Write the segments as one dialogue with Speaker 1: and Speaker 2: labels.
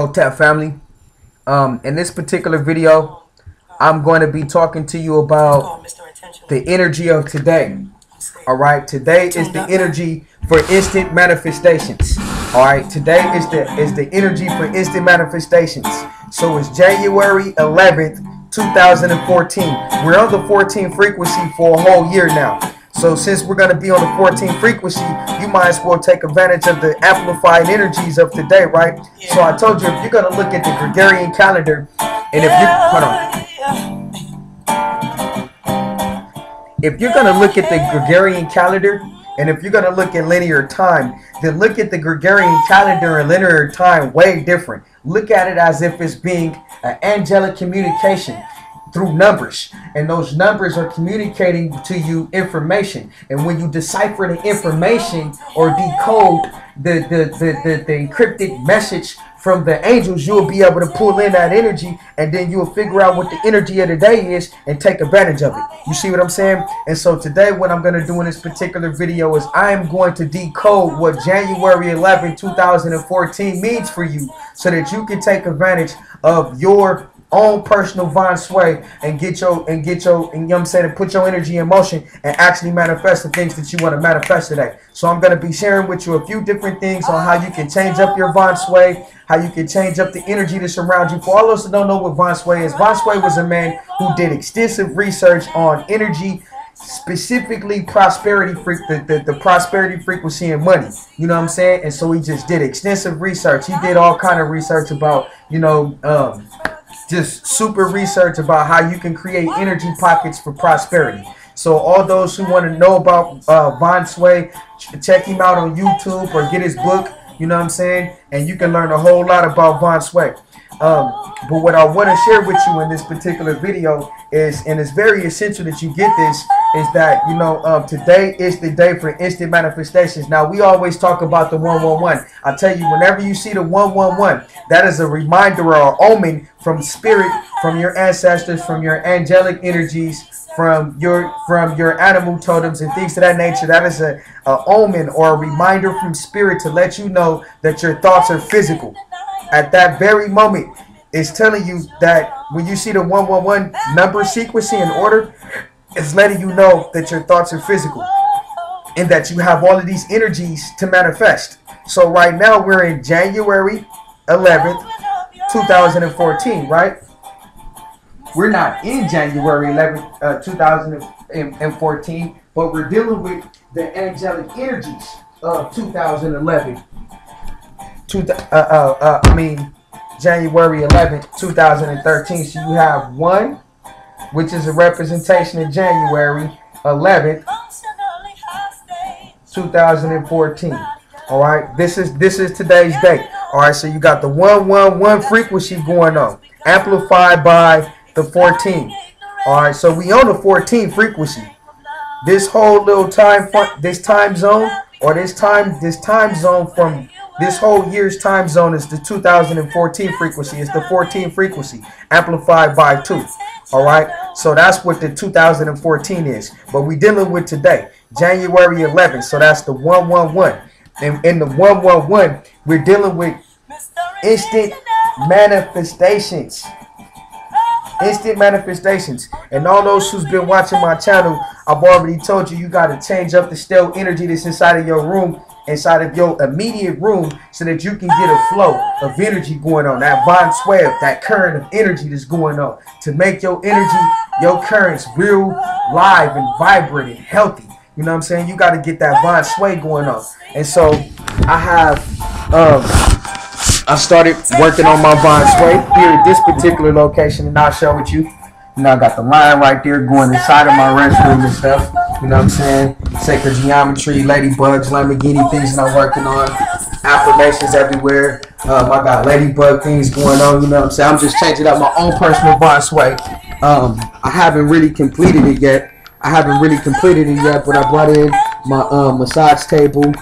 Speaker 1: Hotep family. Um, in this particular video, I'm going to be talking to you about the energy of today. All right, today is the energy for instant manifestations. All right, today is the is the energy for instant manifestations. So it's January 11th, 2014. We're on the 14th frequency for a whole year now. So since we're going to be on the 14th frequency, you might as well take advantage of the amplified energies of today, right? Yeah. So I told you, if you're going to look at the Gregorian calendar, and if you, hold on. If you're going to look at the Gregorian calendar, and if you're going to look at linear time, then look at the Gregorian calendar and linear time way different. Look at it as if it's being an angelic communication through numbers. And those numbers are communicating to you information. And when you decipher the information or decode the the, the, the, the encrypted message from the angels you'll be able to pull in that energy and then you'll figure out what the energy of the day is and take advantage of it. You see what i'm saying? And so today what i'm going to do in this particular video is i'm going to decode what january 11 2014 means for you so that you can take advantage of your own personal Von Sway and get your and get your and you know what I'm saying and put your energy in motion and actually manifest the things that you want to manifest today. So I'm gonna be sharing with you a few different things on how you can change up your Von Sway, how you can change up the energy that surrounds you. For all those that don't know what Von Sway is, Von Sway was a man who did extensive research on energy specifically prosperity the, the, the, prosperity frequency and money you know what i'm saying and so he just did extensive research he did all kind of research about you know um, just super research about how you can create energy pockets for prosperity. So all those who want to know about uh, Von Sway, check him out on YouTube or get his book. You know what I'm saying? And you can learn a whole lot about Von Sway. Um, but what I want to share with you in this particular video is, and it's very essential that you get this, is that, you know, um, today is the day for instant manifestations. Now, we always talk about the 111. I tell you, whenever you see the 111, that is a reminder or omen from spirit, from your ancestors, from your angelic energies, from your from your animal totems and things of that nature. That is a, a omen or a reminder from spirit to let you know that your thoughts are physical. At that very moment, it's telling you that when you see the 111 number sequencing in order, it's letting you know that your thoughts are physical and that you have all of these energies to manifest. So right now we're in January 11th, 2014, right? We're not in January 11th, uh, 2014, but we're dealing with the angelic energies of 2011. Two, uh, uh, uh, I mean, January 11th, 2013. So you have one which is a representation of January 11th, 2014. All right, this is this is today's date. All right, so you got the 111 frequency going on, amplified by the 14. All right, so we on the 14 frequency. This whole little time, this time zone, or this time, this time zone from this whole year's time zone is the 2014 frequency. It's the 14 frequency amplified by two. All right. So that's what the 2014 is. But we dealing with today, January 11th. So that's the 111. And in the 111, we're dealing with instant manifestations. Instant manifestations. And all those who's been watching my channel, I've already told you, you got to change up the still energy that's inside of your room inside of your immediate room so that you can get a flow of energy going on, that Von Swab, that current of energy that's going on to make your energy, your currents real live and vibrant and healthy. You know what I'm saying? You got to get that Von Sway going on. And so I have, um, I started working on my Von Sway here at this particular location and I'll share with you. You know, I got the line right there going inside of my restroom and stuff. You know what I'm saying? Sacred geometry, ladybugs, Lamborghini things that I'm working on. Affirmations everywhere. Um, I got ladybug things going on. You know what I'm saying? I'm just changing up my own personal boss way. Um, I haven't really completed it yet. I haven't really completed it yet, but I brought in my um, massage table.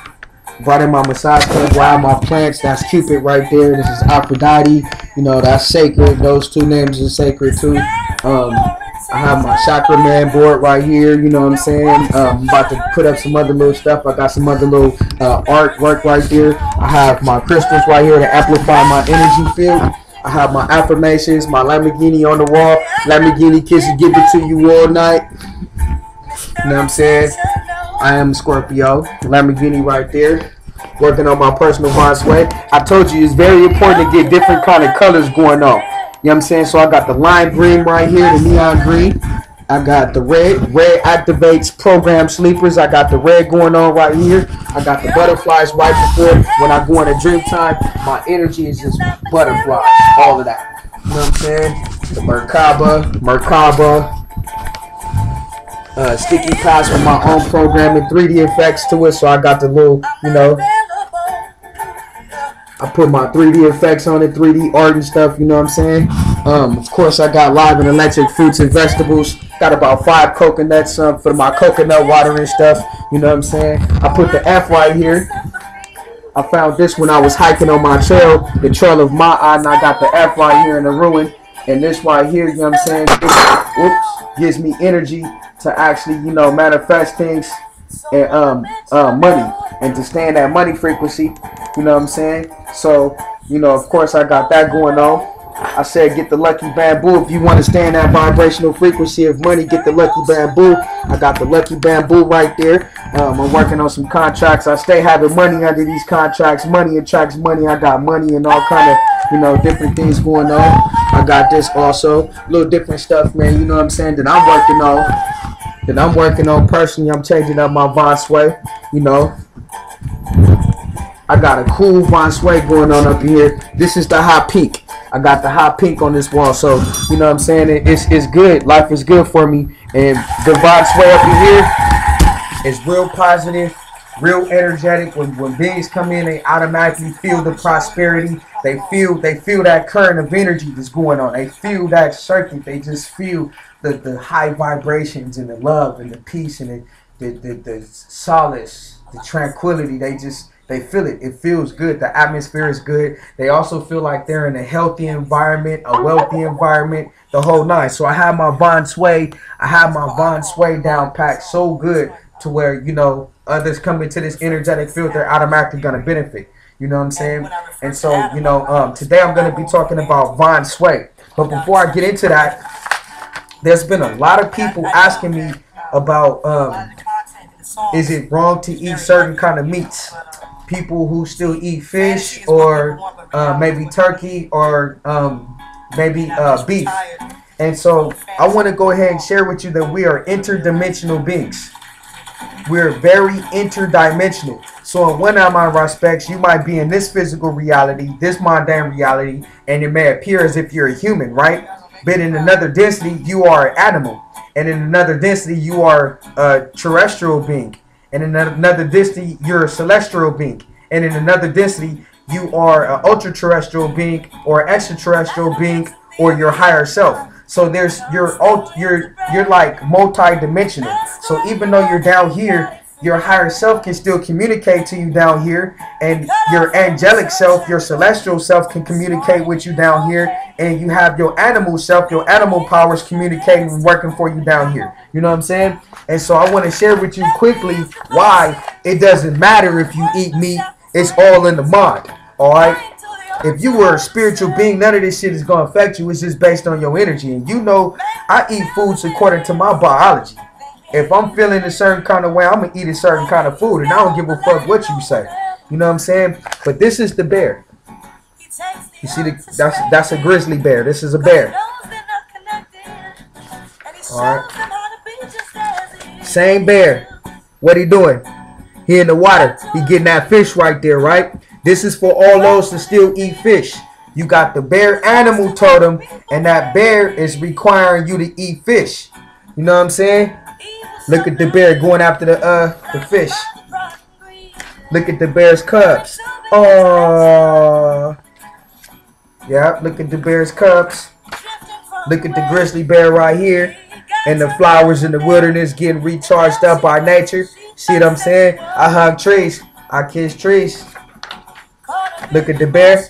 Speaker 1: Brought in my massage table. I have my plants. That's Cupid right there. This is Aphrodite. You know, that's sacred. Those two names are sacred too. Um, I have my chakra man board right here. You know what I'm saying? Um, I'm about to put up some other little stuff. I got some other little uh, artwork right there. I have my crystals right here to amplify my energy field. I have my affirmations, my Lamborghini on the wall. Lamborghini kisses, give it to you all night. You know what I'm saying? I am Scorpio. Lamborghini right there. Working on my personal Von Sway. I told you it's very important to get different kind of colors going on. You know what I'm saying? So I got the lime green right here, the neon green. I got the red. Red activates program sleepers. I got the red going on right here. I got the butterflies right before when I go into dream time. My energy is just butterflies. All of that. You know what I'm saying? The Merkaba, Merkaba, uh, sticky with my own programming, 3D effects to it. So I got the little, you know, I put my 3D effects on it, 3D art and stuff, you know what I'm saying? Um, of course, I got live and electric fruits and vegetables. Got about five coconuts um, for my coconut water and stuff, you know what I'm saying? I put the F right here. I found this when I was hiking on my trail, the Trail of my eye, and I got the F right here in the ruin. And this right here, you know what I'm saying? Oops, gives me energy to actually, you know, manifest things and um, uh, money and to stay in that money frequency. You know what I'm saying? So, you know, of course, I got that going on. I said, get the lucky bamboo. If you want to stay in that vibrational frequency of money, get the lucky bamboo. I got the lucky bamboo right there. Um, I'm working on some contracts. I stay having money under these contracts. Money attracts money. I got money and all kind of, you know, different things going on. I got this also. A little different stuff, man. You know what I'm saying? That I'm working on. That I'm working on personally. I'm changing up my Von Sway. You know, I got a cool Von Sway going on up here. This is the hot pink. I got the hot pink on this wall. So, you know what I'm saying? It's, it's good. Life is good for me. And the Von Sway up in here is real positive, real energetic. When, when beings come in, they automatically feel the prosperity. They feel they feel that current of energy that's going on. They feel that circuit. They just feel the, the high vibrations and the love and the peace and the, the, the, the solace, the tranquility. They just they feel it. It feels good. The atmosphere is good. They also feel like they're in a healthy environment, a wealthy environment, the whole nine. So I have my Von Sway. I have my Von Sway down packed so good to where, you know, others come into this energetic field, they're automatically to benefit. You know what I'm saying? And so, you know, um, today I'm going to be talking about Von Sway. But before I get into that, there's been a lot of people asking me about um, is it wrong to eat certain kind of meats? people who still eat fish or uh, maybe turkey or um, maybe uh, beef. And so I want to go ahead and share with you that we are interdimensional beings. We're very interdimensional. So in one of my respects, you might be in this physical reality, this mundane reality, and it may appear as if you're a human, right? But in another density, you are an animal. And in another density, you are a terrestrial being. And in another density, you're a celestial being. And in another density, you are an ultra terrestrial being or extraterrestrial being or your higher self. So there's you're you're you're like multi-dimensional. So even though you're down here, your higher self can still communicate to you down here, and your angelic self, your celestial self, can communicate with you down here, and you have your animal self, your animal powers communicating and working for you down here. You know what I'm saying? And so I want to share with you quickly why it doesn't matter if you eat meat. It's all in the mind. All right. If you were a spiritual being, none of this shit is gonna affect you. It's just based on your energy, and you know, I eat foods according to my biology. If I'm feeling a certain kind of way, I'm gonna eat a certain kind of food, and I don't give a fuck what you say. You know what I'm saying? But this is the bear. You see, the, that's that's a grizzly bear. This is a bear. All right. Same bear. What he doing? He in the water. He getting that fish right there, right? This is for all those that still eat fish. You got the bear animal totem, and that bear is requiring you to eat fish. You know what I'm saying? Look at the bear going after the uh the fish. Look at the bear's cubs. Oh, yeah. Look at the bear's cubs. Look at the grizzly bear right here, and the flowers in the wilderness getting recharged up by nature. See what I'm saying? I hug trees. I kiss trees. Look at the bear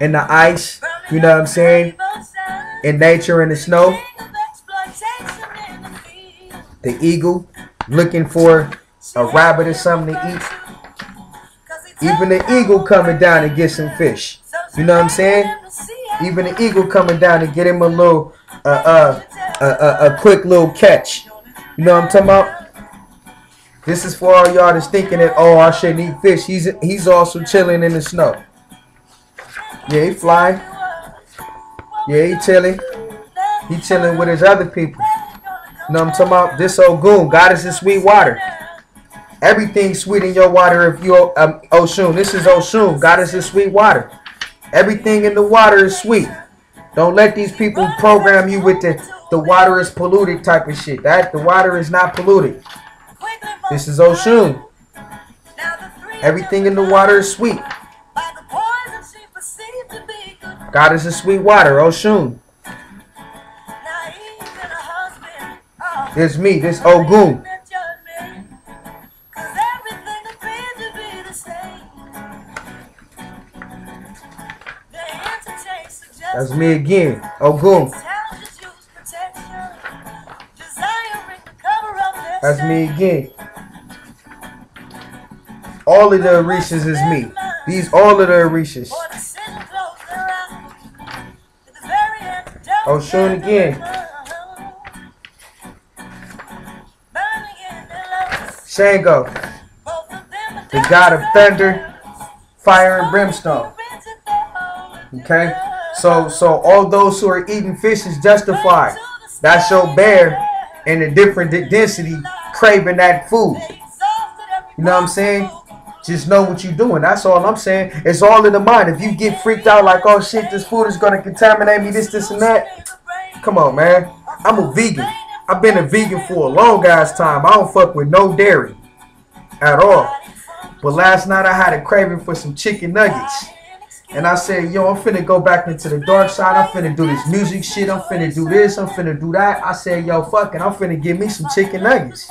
Speaker 1: and the ice. You know what I'm saying? In nature, in the snow. The eagle looking for a rabbit or something to eat. Even the eagle coming down to get some fish. You know what I'm saying? Even the eagle coming down to get him a little, uh, uh, a, a, a quick little catch. You know what I'm talking about? This is for all y'all that's thinking that oh I shouldn't eat fish. He's he's also chilling in the snow. Yeah, he flying. Yeah, he chilling. He chilling with his other people. Know what I'm talking about? This Ogun, God is in sweet water. Everything sweet in your water if you um, Oshun. This is Oshun. God is in sweet water. Everything in the water is sweet. Don't let these people program you with the the water is polluted type of shit. That the water is not polluted. This is Oshun. Everything in the water is sweet. God is a sweet water, Oshun. It's me, this Ogun. That's me again, Ogun. That's me again. All of the Orishas is me. These all of the Orishas. Oh, showing again. Shango, the god of thunder, fire, and brimstone. Okay, so so all those who are eating fish is justified. That's your bear in a different density craving that food. You know what I'm saying? Just know what you're doing. That's all I'm saying. It's all in the mind. If you get freaked out like, oh shit, this food is gonna contaminate me, this, this, and that. Come on, man. I'm a vegan. I've been a vegan for a long ass time. I don't fuck with no dairy at all. But last night I had a craving for some chicken nuggets. And I said, yo, I'm finna go back into the dark side. I'm finna do this music shit. I'm finna do this. I'm finna do that. I said, yo, fuck it. I'm finna give me some chicken nuggets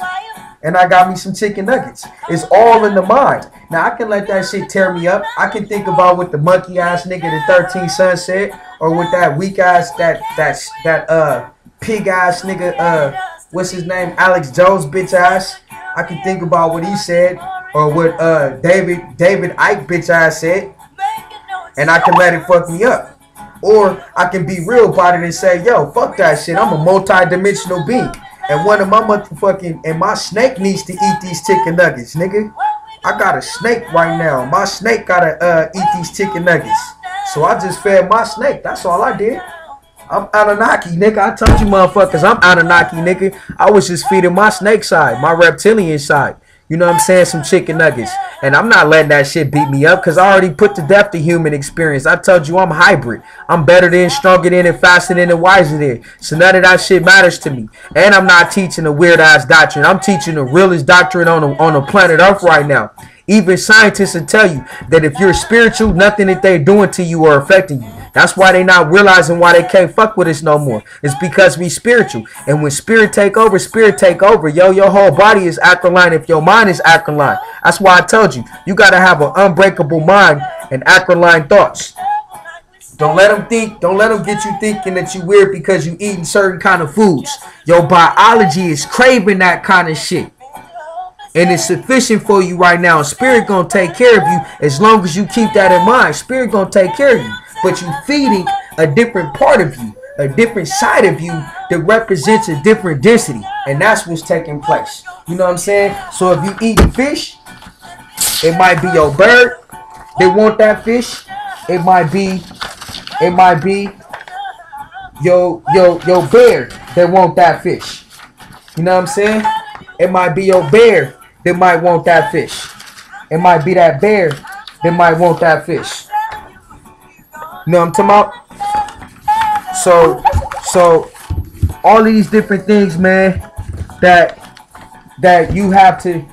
Speaker 1: and I got me some chicken nuggets. It's all in the mind. Now I can let that shit tear me up. I can think about what the monkey ass nigga the 13 Sun said, or with that weak ass that that that uh pig ass nigga uh what's his name Alex Jones bitch ass. I can think about what he said, or what uh David David Icke bitch ass said, and I can let it fuck me up. Or I can be real about it and say, yo, fuck that shit. I'm a multi-dimensional being. And one of my motherfucking and my snake needs to eat these chicken nuggets, nigga. I got a snake right now. My snake gotta uh, eat these chicken nuggets. So I just fed my snake. That's all I did. I'm Anunnaki, nigga. I told you motherfuckers I'm Anunnaki, nigga. I was just feeding my snake side, my reptilian side. You know what I'm saying? Some chicken nuggets. And I'm not letting that shit beat me up because I already put to death the human experience. I told you I'm hybrid. I'm better than, stronger than, and faster than, and wiser than. So none of that shit matters to me. And I'm not teaching a weird ass doctrine. I'm teaching the realest doctrine on the, on the planet Earth right now. Even scientists will tell you that if you're spiritual, nothing that they're doing to you are affecting you. That's why they not realizing why they can't fuck with us no more. It's because we spiritual. And when spirit take over, spirit take over. Yo, your whole body is alkaline if your mind is alkaline. That's why I told you, you got to have an unbreakable mind and alkaline thoughts. Don't let them think, don't let them get you thinking that you weird because you eating certain kind of foods. Your biology is craving that kind of shit. And it's sufficient for you right now. Spirit gonna take care of you as long as you keep that in mind. Spirit gonna take care of you but you feeding a different part of you, a different side of you that represents a different density. And that's what's taking place. You know what I'm saying? So if you eat fish, it might be your bird. They want that fish. It might be, it might be your your your bear that want that fish. You know what I'm saying? It might be your bear that might want that fish. It might be that bear that might want that fish. You know what I'm talking about? So, so all these different things, man, that that you have to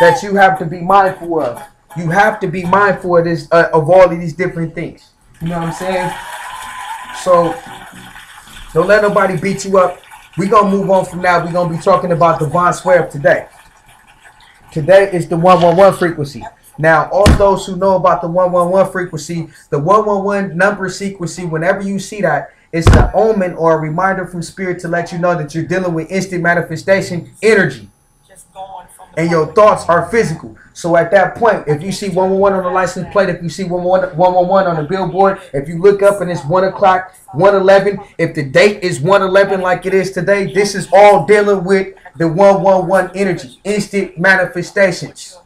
Speaker 1: that you have to be mindful of. You have to be mindful of this uh, of all of these different things. You know what I'm saying? So don't let nobody beat you up. we gonna move on from now. we gonna be talking about the Von Swear today. Today is the 111 frequency. Now, all those who know about the 111 frequency, the 111 number sequency, whenever you see that, It's an omen or a reminder from spirit to let you know that you're dealing with instant manifestation energy. And your thoughts are physical. So at that point, if you see 111 on the license plate, if you see 111 on the billboard, if you look up and it's 1 o'clock, 111, if the date is 111 like it is today, this is all dealing with the 111 energy, instant manifestations.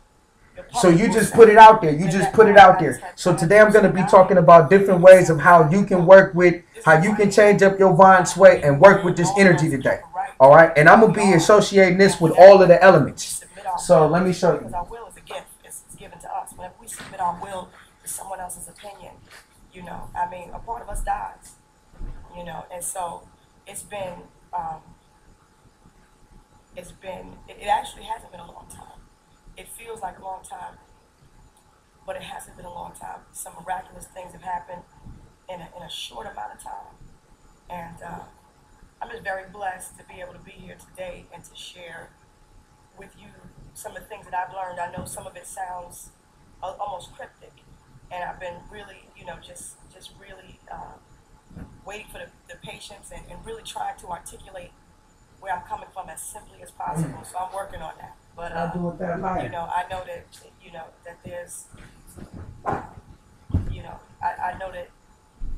Speaker 1: So you just put it out there. You just put it out there. So today I'm going to be talking about different ways of how you can work with, how you can change up your vine sway and work with this energy today. All right. And I'm going to be associating this with all of the elements. So let me show you.
Speaker 2: Because our will is a gift. It's, it's given to us. Whenever we submit our will to someone else's opinion, you know, I mean, a part of us dies. You know, and so it's been, um, it's been, it, it actually hasn't been a long time it feels like a long time, but it hasn't been a long time. Some miraculous things have happened in a, in a short amount of time. And uh, I'm just very blessed to be able to be here today and to share with you some of the things that I've learned. I know some of it sounds almost cryptic, and I've been really, you know, just just really uh, waiting for the, the patience and, and really trying to articulate where I'm coming from as simply as possible. So I'm working on that. But uh, you know, I know that you know that there's, you know, I, I know that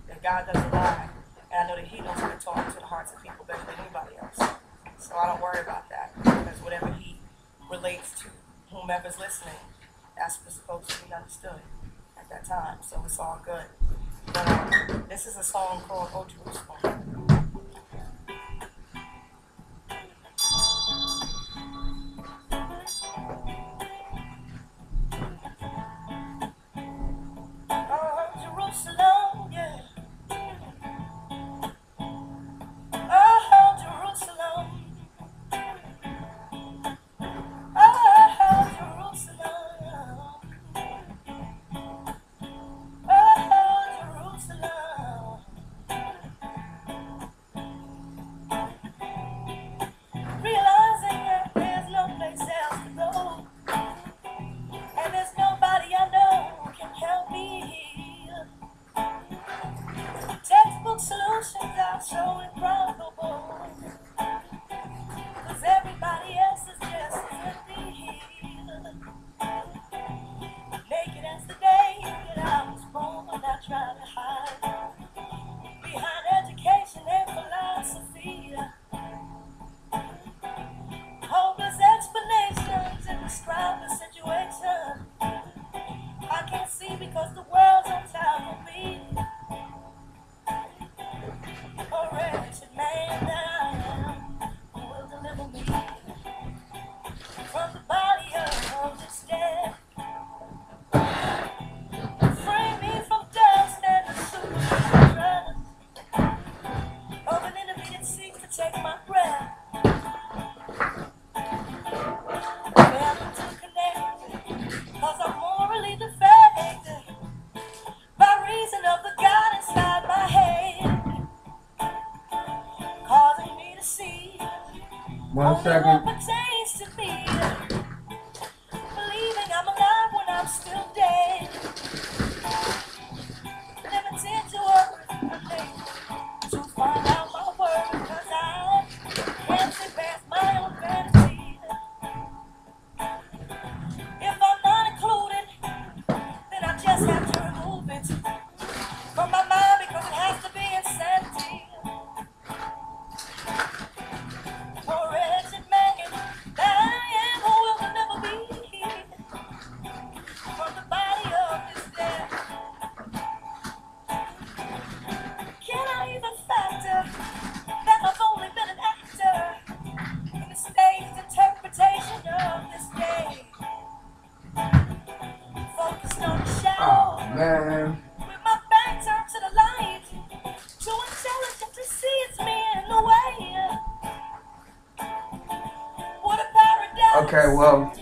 Speaker 2: that God doesn't lie, and I know that He knows how to talk to the hearts of people better than anybody else. So I don't worry about that because whatever relates to whomever's listening, that's what's supposed to be understood at that time. So it's all good. But um, this is a song called "Oh Jerusalem."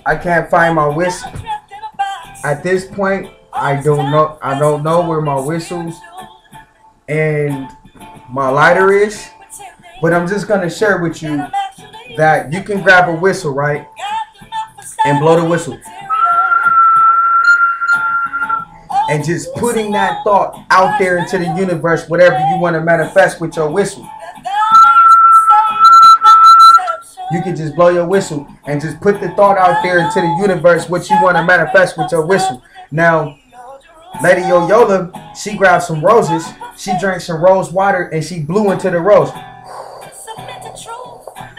Speaker 1: I can't find my whistle. At this point, I don't know. I don't know where my whistles and my lighter is. But I'm just gonna share with you that you can grab a whistle, right, and blow the whistle. and just putting that thought out there into the universe, whatever you want to manifest with your whistle. You can just blow your whistle and just put the thought out there into the universe what you want to manifest with your whistle. Now, Lady Yoyola, she grabbed some roses, she drank some rose water, and she blew into the rose.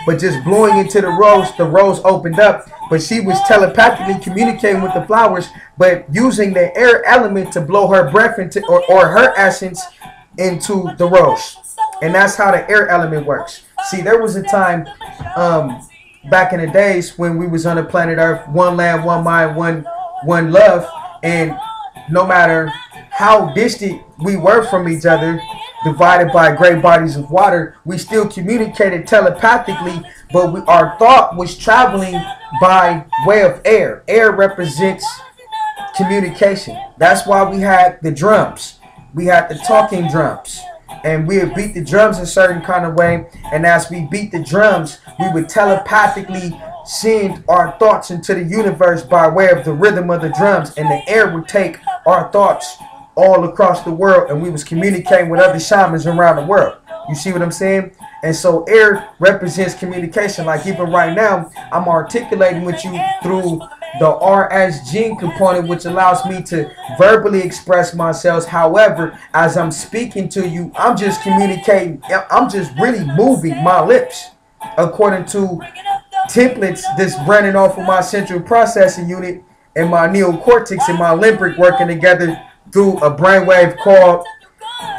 Speaker 1: But just blowing into the rose, the rose opened up. But she was telepathically communicating with the flowers, but using the air element to blow her breath into or, or her essence into the rose. And that's how the air element works. See, there was a time um, back in the days when we was on the planet Earth, one land, one mind, one one love, and no matter how distant we were from each other, divided by great bodies of water, we still communicated telepathically, but we, our thought was traveling by way of air. Air represents communication. That's why we had the drums. We had the talking drums. And we would beat the drums a certain kind of way. And as we beat the drums, we would telepathically send our thoughts into the universe by way of the rhythm of the drums. And the air would take our thoughts all across the world. And we was communicating with other shamans around the world. You see what I'm saying? And so air represents communication. Like even right now, I'm articulating with you through the RS gene component, which allows me to verbally express myself. However, as I'm speaking to you, I'm just communicating. I'm just really moving my lips according to templates that's running off of my central processing unit and my neocortex and my limbic working together through a brainwave called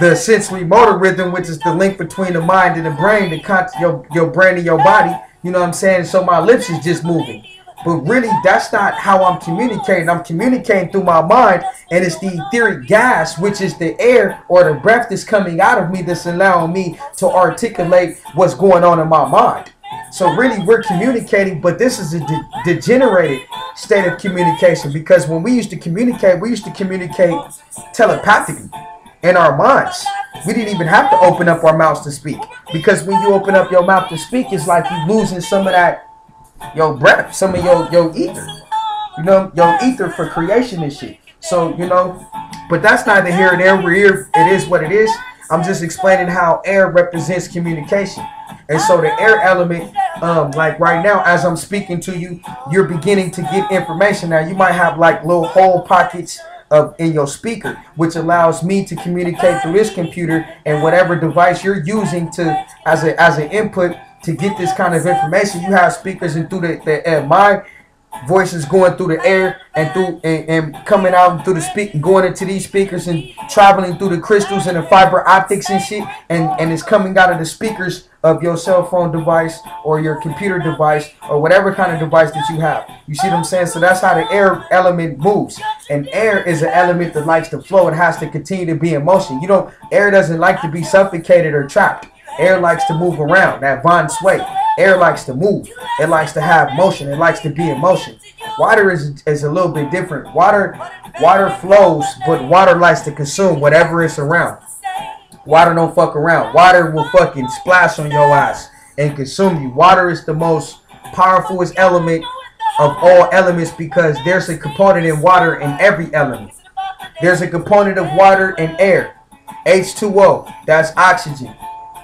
Speaker 1: the sensory motor rhythm, which is the link between the mind and the brain, the con- your your brain and your body. You know what I'm saying? So my lips is just moving. But really, that's not how I'm communicating. I'm communicating through my mind, and it's the etheric gas, which is the air or the breath that's coming out of me that's allowing me to articulate what's going on in my mind. So really, we're communicating, but this is a de- degenerated state of communication because when we used to communicate, we used to communicate telepathically in our minds. We didn't even have to open up our mouths to speak because when you open up your mouth to speak, it's like you're losing some of that your breath, some of your your ether. You know, your ether for creation and shit. So you know, but that's neither here nor there. We're here. It is what it is. I'm just explaining how air represents communication. And so the air element, um, like right now, as I'm speaking to you, you're beginning to get information. Now you might have like little hole pockets of in your speaker, which allows me to communicate through this computer and whatever device you're using to as a as an input to get this kind of information. You have speakers and through the, the uh, my voices going through the air and through and, and coming out through the speak going into these speakers and traveling through the crystals and the fiber optics and shit and and it's coming out of the speakers of your cell phone device or your computer device or whatever kind of device that you have. You see what i'm saying? So that's how the air element moves. And air is an element that likes to flow. It has to continue to be in motion. You don't air doesn't like to be suffocated or trapped air likes to move around that von sway Air likes to move. It likes to have motion. It likes to be in motion. Water is is a little bit different. Water water flows, but water likes to consume whatever it's around. Water don't fuck around. Water will fucking splash on your ass and consume you. Water is the most powerful element of all elements because there's a component in water in every element. There's a component of water in air. H2O, that's oxygen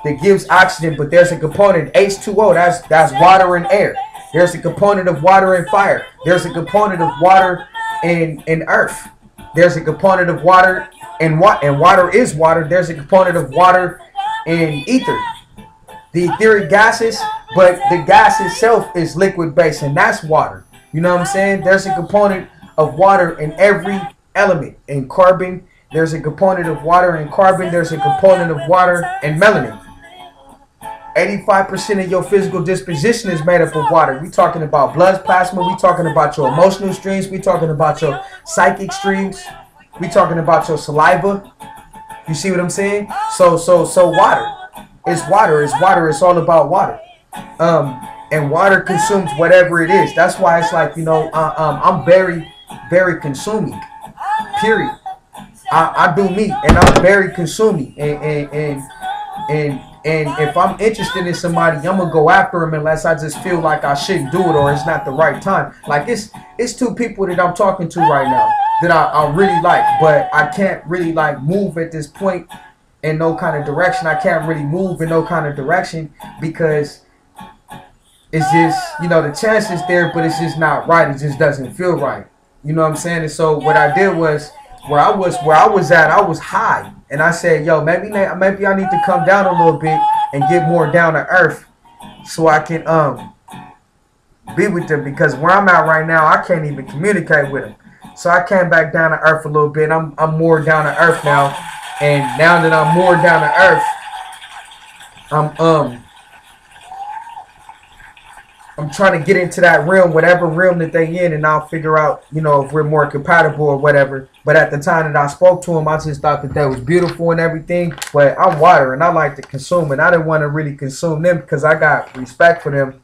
Speaker 1: that gives oxygen, but there's a component H2O. That's that's water and air. There's a component of water and fire. There's a component of water and and earth. There's a component of water and what and water is water. There's a component of water and ether. The etheric gases, but the gas itself is liquid based, and that's water. You know what I'm saying? There's a component of water in every element. In carbon, there's a component of water in carbon. There's a component of water and melanin. 85% of your physical disposition is made up of water. We talking about blood plasma. We talking about your emotional streams. We talking about your psychic streams. We talking about your saliva. You see what I'm saying? So, so, so water. It's water. It's water. It's all about water. Um, and water consumes whatever it is. That's why it's like, you know, uh, um, I'm very, very consuming. Period. I, I do me and I'm very consuming. And, and, and, and and if I'm interested in somebody, I'm gonna go after him unless I just feel like I shouldn't do it or it's not the right time. Like it's it's two people that I'm talking to right now. that I, I really like, but I can't really like move at this point in no kind of direction. I can't really move in no kind of direction because it's just you know the chance is there, but it's just not right. It just doesn't feel right. You know what I'm saying? And so what I did was where I was where I was at, I was high, and I said, "Yo, maybe maybe I need to come down a little bit and get more down to earth, so I can um be with them because where I'm at right now, I can't even communicate with them. So I came back down to earth a little bit. I'm I'm more down to earth now, and now that I'm more down to earth, I'm um I'm trying to get into that realm, whatever realm that they in, and I'll figure out, you know, if we're more compatible or whatever. But at the time that I spoke to him, I just thought that that was beautiful and everything. But I'm water and I like to consume, and I didn't want to really consume them because I got respect for them,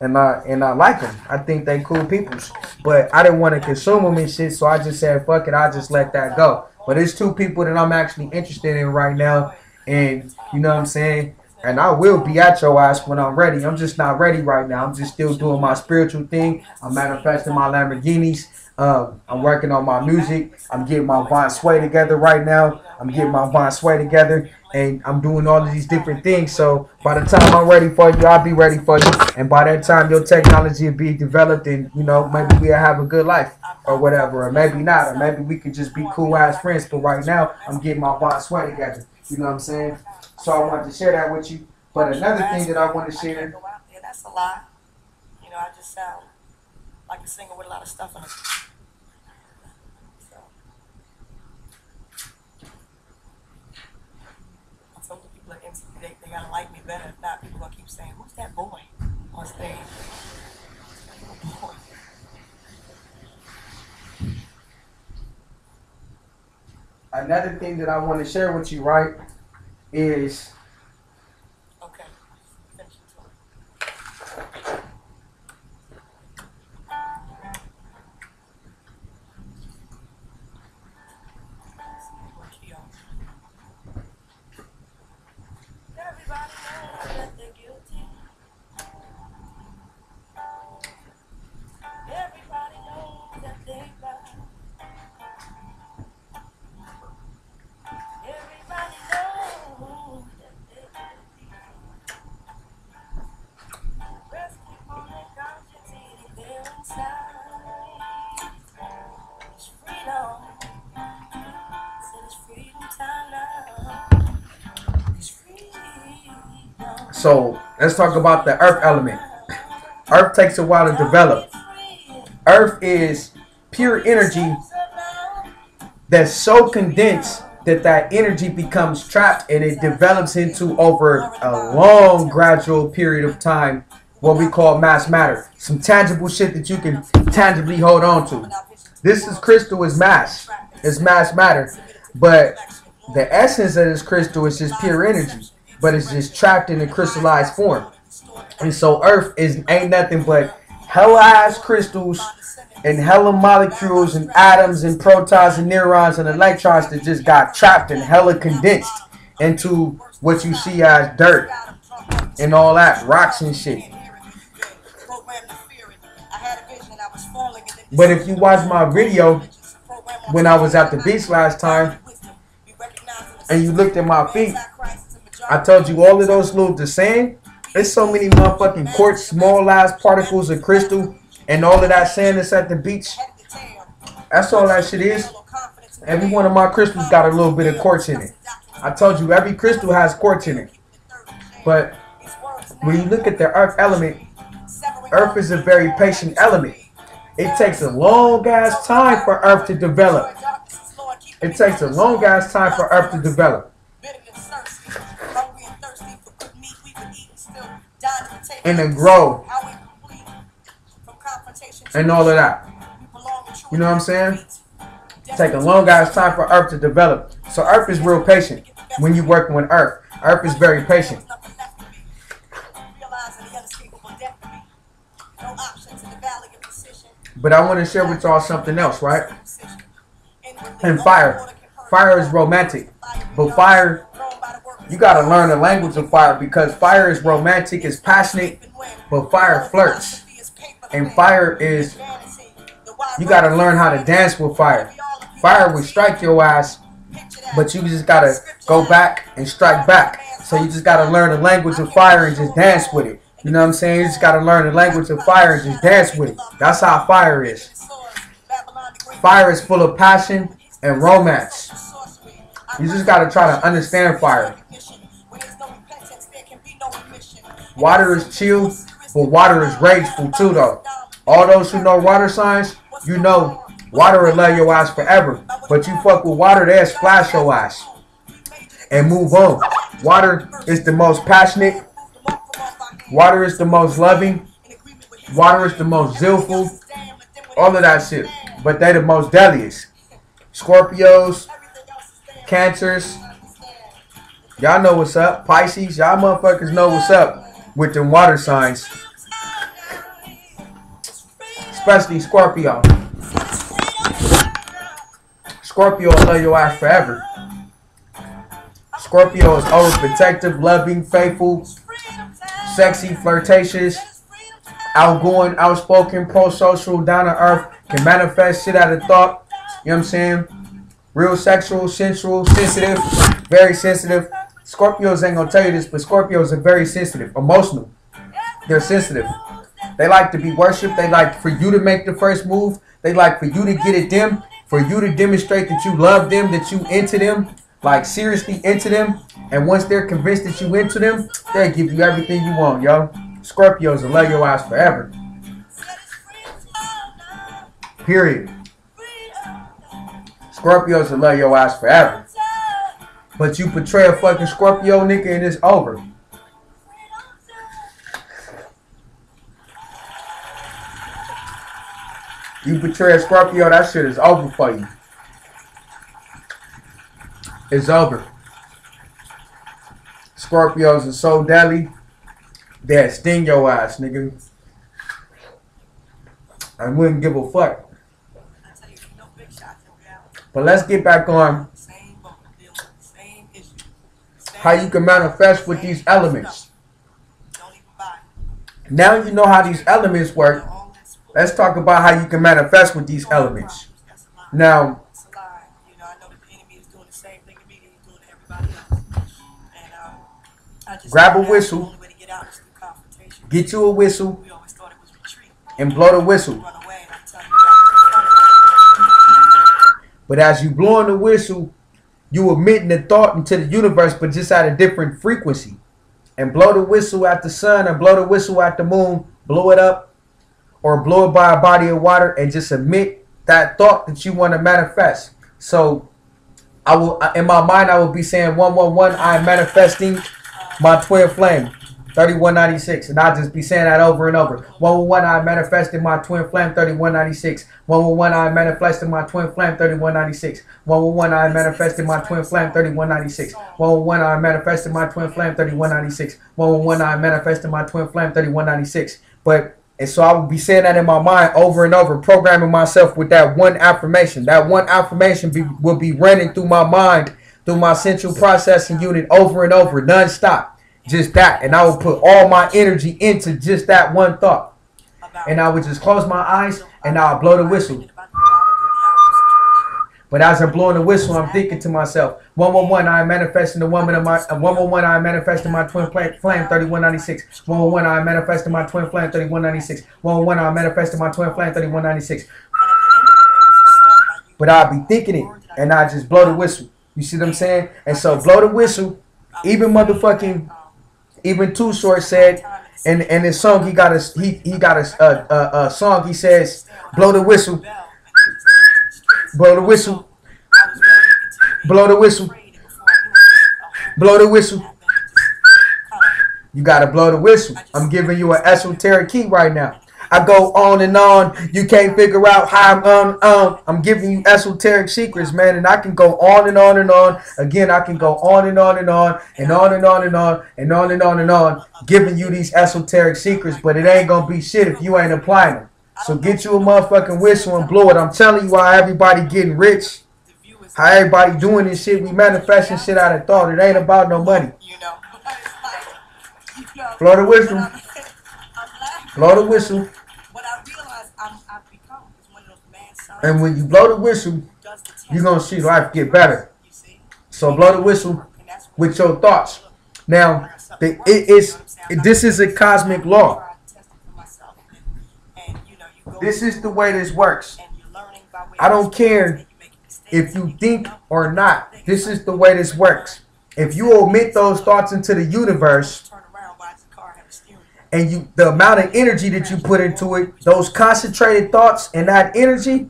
Speaker 1: and I and I like them. I think they cool peoples, but I didn't want to consume them and shit. So I just said, fuck it, I just let that go. But it's two people that I'm actually interested in right now, and you know what I'm saying and I will be at your ass when I'm ready. I'm just not ready right now. I'm just still doing my spiritual thing. I'm manifesting my Lamborghinis. Um, I'm working on my music. I'm getting my Von Sway together right now. I'm getting my Von Sway together. And I'm doing all of these different things. So by the time I'm ready for you, I'll be ready for you. And by that time, your technology will be developed. And, you know, maybe we'll have a good life or whatever. Or maybe not. Or maybe we could just be cool ass friends. But right now, I'm getting my Von Sway together. You know what I'm saying? So I wanted to share that with you. But another thing that I want to share.
Speaker 2: That's a lie. You know, I just sound like a singer with a lot of stuff in it. So. I told the people at MTV they, they gotta like me better. If not, people gonna keep saying, "Who's that boy on stage?"
Speaker 1: Another thing that I want to share with you, right? Is talk about the earth element. Earth takes a while to develop. Earth is pure energy that's so condensed that that energy becomes trapped and it develops into over a long gradual period of time what we call mass matter. Some tangible shit that you can tangibly hold on to. This is crystal is mass. It's mass matter. But the essence of this crystal is just pure energy but it's just trapped in a crystallized form. And so Earth is ain't nothing but hella ass crystals and hella molecules and atoms and protons and neurons and electrons that just got trapped and hella condensed into what you see as dirt and all that, rocks and shit. But if you watch my video when I was at the beach last time and you looked at my feet, I told you all of those little the same. There's so many motherfucking quartz, small ass particles of crystal, and all of that sand that's at the beach. That's all that shit is. Every one of my crystals got a little bit of quartz in it. I told you every crystal has quartz in it. But when you look at the earth element, earth is a very patient element. It takes a long ass time for earth to develop. It takes a long ass time for earth to develop. And then grow and all of that. You know what I'm saying? Take a long ass time for Earth to develop. So Earth is real patient when you're working with Earth. Earth is very patient. But I want to share with y'all something else, right? And fire. Fire is romantic. But fire you got to learn the language of fire because fire is romantic, it's passionate, but fire flirts. And fire is, you got to learn how to dance with fire. Fire will strike your ass, but you just gotta go back and strike back. So you just gotta learn the language of fire and just dance with it. You know what I'm saying? You just gotta learn the language of fire and just dance with it. That's how fire is. Fire is full of passion and romance. You just gotta try to understand fire. Water is chill, but water is rageful too, though. All those who know water signs, you know water will love your ass forever. But you fuck with water, they'll splash your ass and move on. Water is the most passionate. Water is the most loving. Water is the most zealful. All of that shit. But they the most deadliest. Scorpios, Cancers. Y'all know what's up. Pisces, y'all motherfuckers know what's up with the water signs. Especially Scorpio. Scorpio will love your ass forever. Scorpio is overprotective, loving, faithful, sexy, flirtatious, outgoing, outspoken, pro-social, down to earth, can manifest shit out of thought. You know what I'm saying? Real sexual, sensual, sensitive, very sensitive. Scorpios ain't gonna tell you this, but Scorpios are very sensitive, emotional. They're sensitive. They like to be worshipped. They like for you to make the first move. They like for you to get at them, for you to demonstrate that you love them, that you into them, like seriously into them. And once they're convinced that you into them, they'll give you everything you want, yo. Scorpios will love your ass forever. Period. Scorpios will love your ass forever. But you portray a fucking Scorpio nigga and it's over. You betray a Scorpio, that shit is over for you. It's over. Scorpios are so deadly, they'll sting your ass, nigga. I wouldn't give a fuck. But let's get back on how you can manifest with these elements. Now you know how these elements work. Let's talk about how you can manifest with these elements. Now, grab a whistle, get you a whistle, and blow the whistle. But as you blowing the whistle, you emitting the thought into the universe, but just at a different frequency. And blow the whistle at the sun and blow the whistle at the moon, blow it up, or blow it by a body of water and just emit that thought that you want to manifest. So I will in my mind I will be saying 111 I am manifesting my twin flame. 3196. And I'll just be saying that over and over. 111, I manifested my twin flame, 3196. 111, I manifested my twin flame, 3196. 111, I manifested my twin flame, 3196. 111, I manifested my twin flame, 3196. 111, I manifested my twin flame, 3196. But and so I will be saying that in my mind over and over, programming myself with that one affirmation. That one affirmation be, will be running through my mind, through my central processing unit over and over, non-stop just that. And I will put all my energy into just that one thought. And I would just close my eyes and I'll blow the whistle. But as I'm blowing the whistle, I'm thinking to myself, 111, I am manifesting the woman of my, 111, I am manifesting my twin flame, 3196. 111, I am manifesting my twin flame, 3196. 111, I am manifesting my twin flame, 3196. But I'll be thinking it and I just blow the whistle. You see what I'm saying? And so blow the whistle, even motherfucking even Too Short said, in in his song he got a he he got a, a, a, a song. He says, "Blow the whistle, blow the whistle, blow the whistle, blow the whistle." You gotta blow the whistle. I'm giving you an esoteric key right now. I go on and on. You can't figure out how I'm on. Um, I'm giving you esoteric secrets, man, and I can go on and on and on. Again, I can go on and on and on and on and on and on and on and on and on, giving you these esoteric secrets. But it ain't gonna be shit if you ain't applying them. So get you a motherfucking whistle and blow it. I'm telling you why everybody getting rich. How everybody doing this shit. We manifesting shit out of thought. It ain't about no money. Blow the whistle. Blow the whistle. And when you blow the whistle, you're gonna see life get better. So blow the whistle with your thoughts. Now, it is this is a cosmic law. This is the way this works. I don't care If you think or not, this is the way this works. If you omit those thoughts into the universe and you the amount of energy that you put into it, those concentrated thoughts and that energy,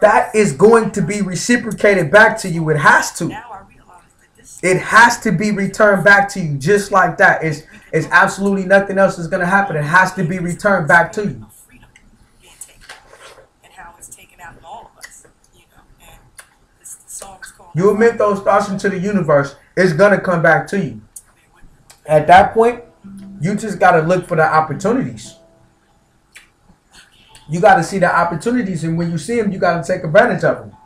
Speaker 1: that is going to be reciprocated back to you. It has to.
Speaker 2: Now I realize that this
Speaker 1: It has to be returned back to you just like that. It's it's absolutely nothing else is gonna happen. It has to be returned back to you.
Speaker 2: of freedom being taken out, and how it's taken out in all of us, you know. And this the song is called.
Speaker 1: You emit those thoughts into the universe, it's gonna come back to you. At that point, you just gotta look for the opportunities. You gotta see the opportunities, and when you see them, you gotta take advantage of them.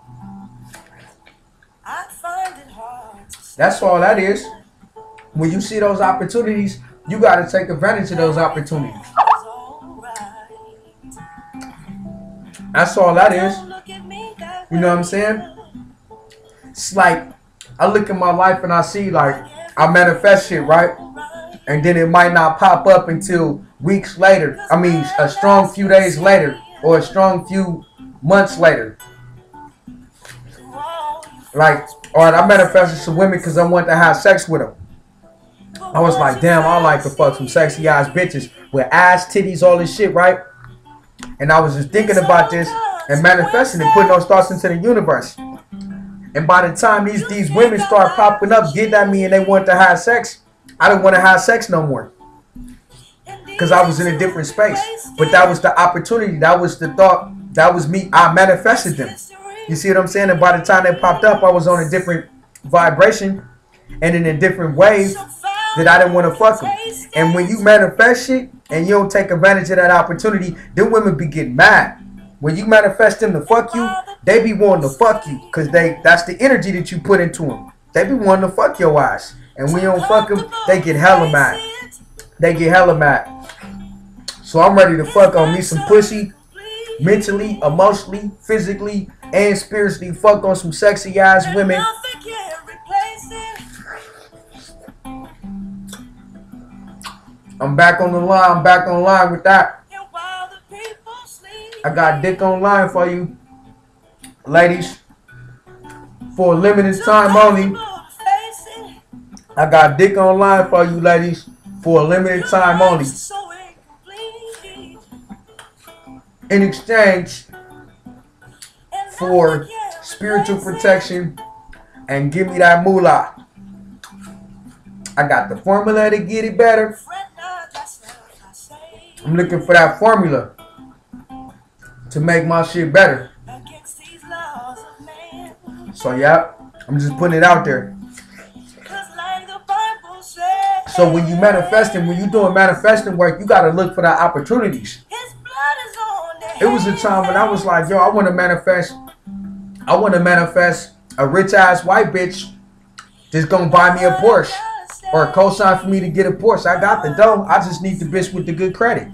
Speaker 2: I find it hard to
Speaker 1: That's all that is. When you see those opportunities, you gotta take advantage of those opportunities. That's all that is.
Speaker 2: Don't look at me that
Speaker 1: You know what I'm saying? It's like I look at my life and I see like I manifest shit, right? And then it might not pop up until weeks later. I mean, a strong few days later or a strong few months later. Like, all right, I manifested some women because I wanted to have sex with them. I was like, damn, I like to fuck some sexy ass bitches with ass, titties, all this shit, right? And I was just thinking about this and manifesting and putting those thoughts into the universe. And by the time these these women start popping up, getting at me, and they want to have sex, I didn't want to have sex no more because I was in a different space. But that was the opportunity. That was the thought. That was me. I manifested them. You see what I'm saying? And by the time they popped up, I was on a different vibration and in a different wave that I didn't want to fuck them. And when you manifest shit and you don't take advantage of that opportunity, then women be getting mad. When you manifest them to fuck you, they be wanting to fuck you because they that's the energy that you put into them. They be wanting to fuck your ass. And we don't fuck them, they get hella mad. They get hella mad. So I'm ready to fuck on me some pussy, mentally, emotionally, physically, and spiritually. Fuck on some sexy ass women. I'm back on the line. I'm back on line with that. I got dick online for you, ladies. For a limited time only. I got dick online for you, ladies. For a limited time only. In exchange for spiritual protection and give me that moolah. I got the formula to get it better. I'm looking for that formula to make my shit better. So, yeah, I'm just putting it out there. So when you manifesting, when you doing manifesting work, you gotta look for the opportunities. His blood is on there. It was a time when I was like, yo, I want to manifest. I want to manifest a rich ass white bitch just gonna buy me a Porsche or a cosign for me to get a Porsche. I got the dough. I just need the bitch with the good credit.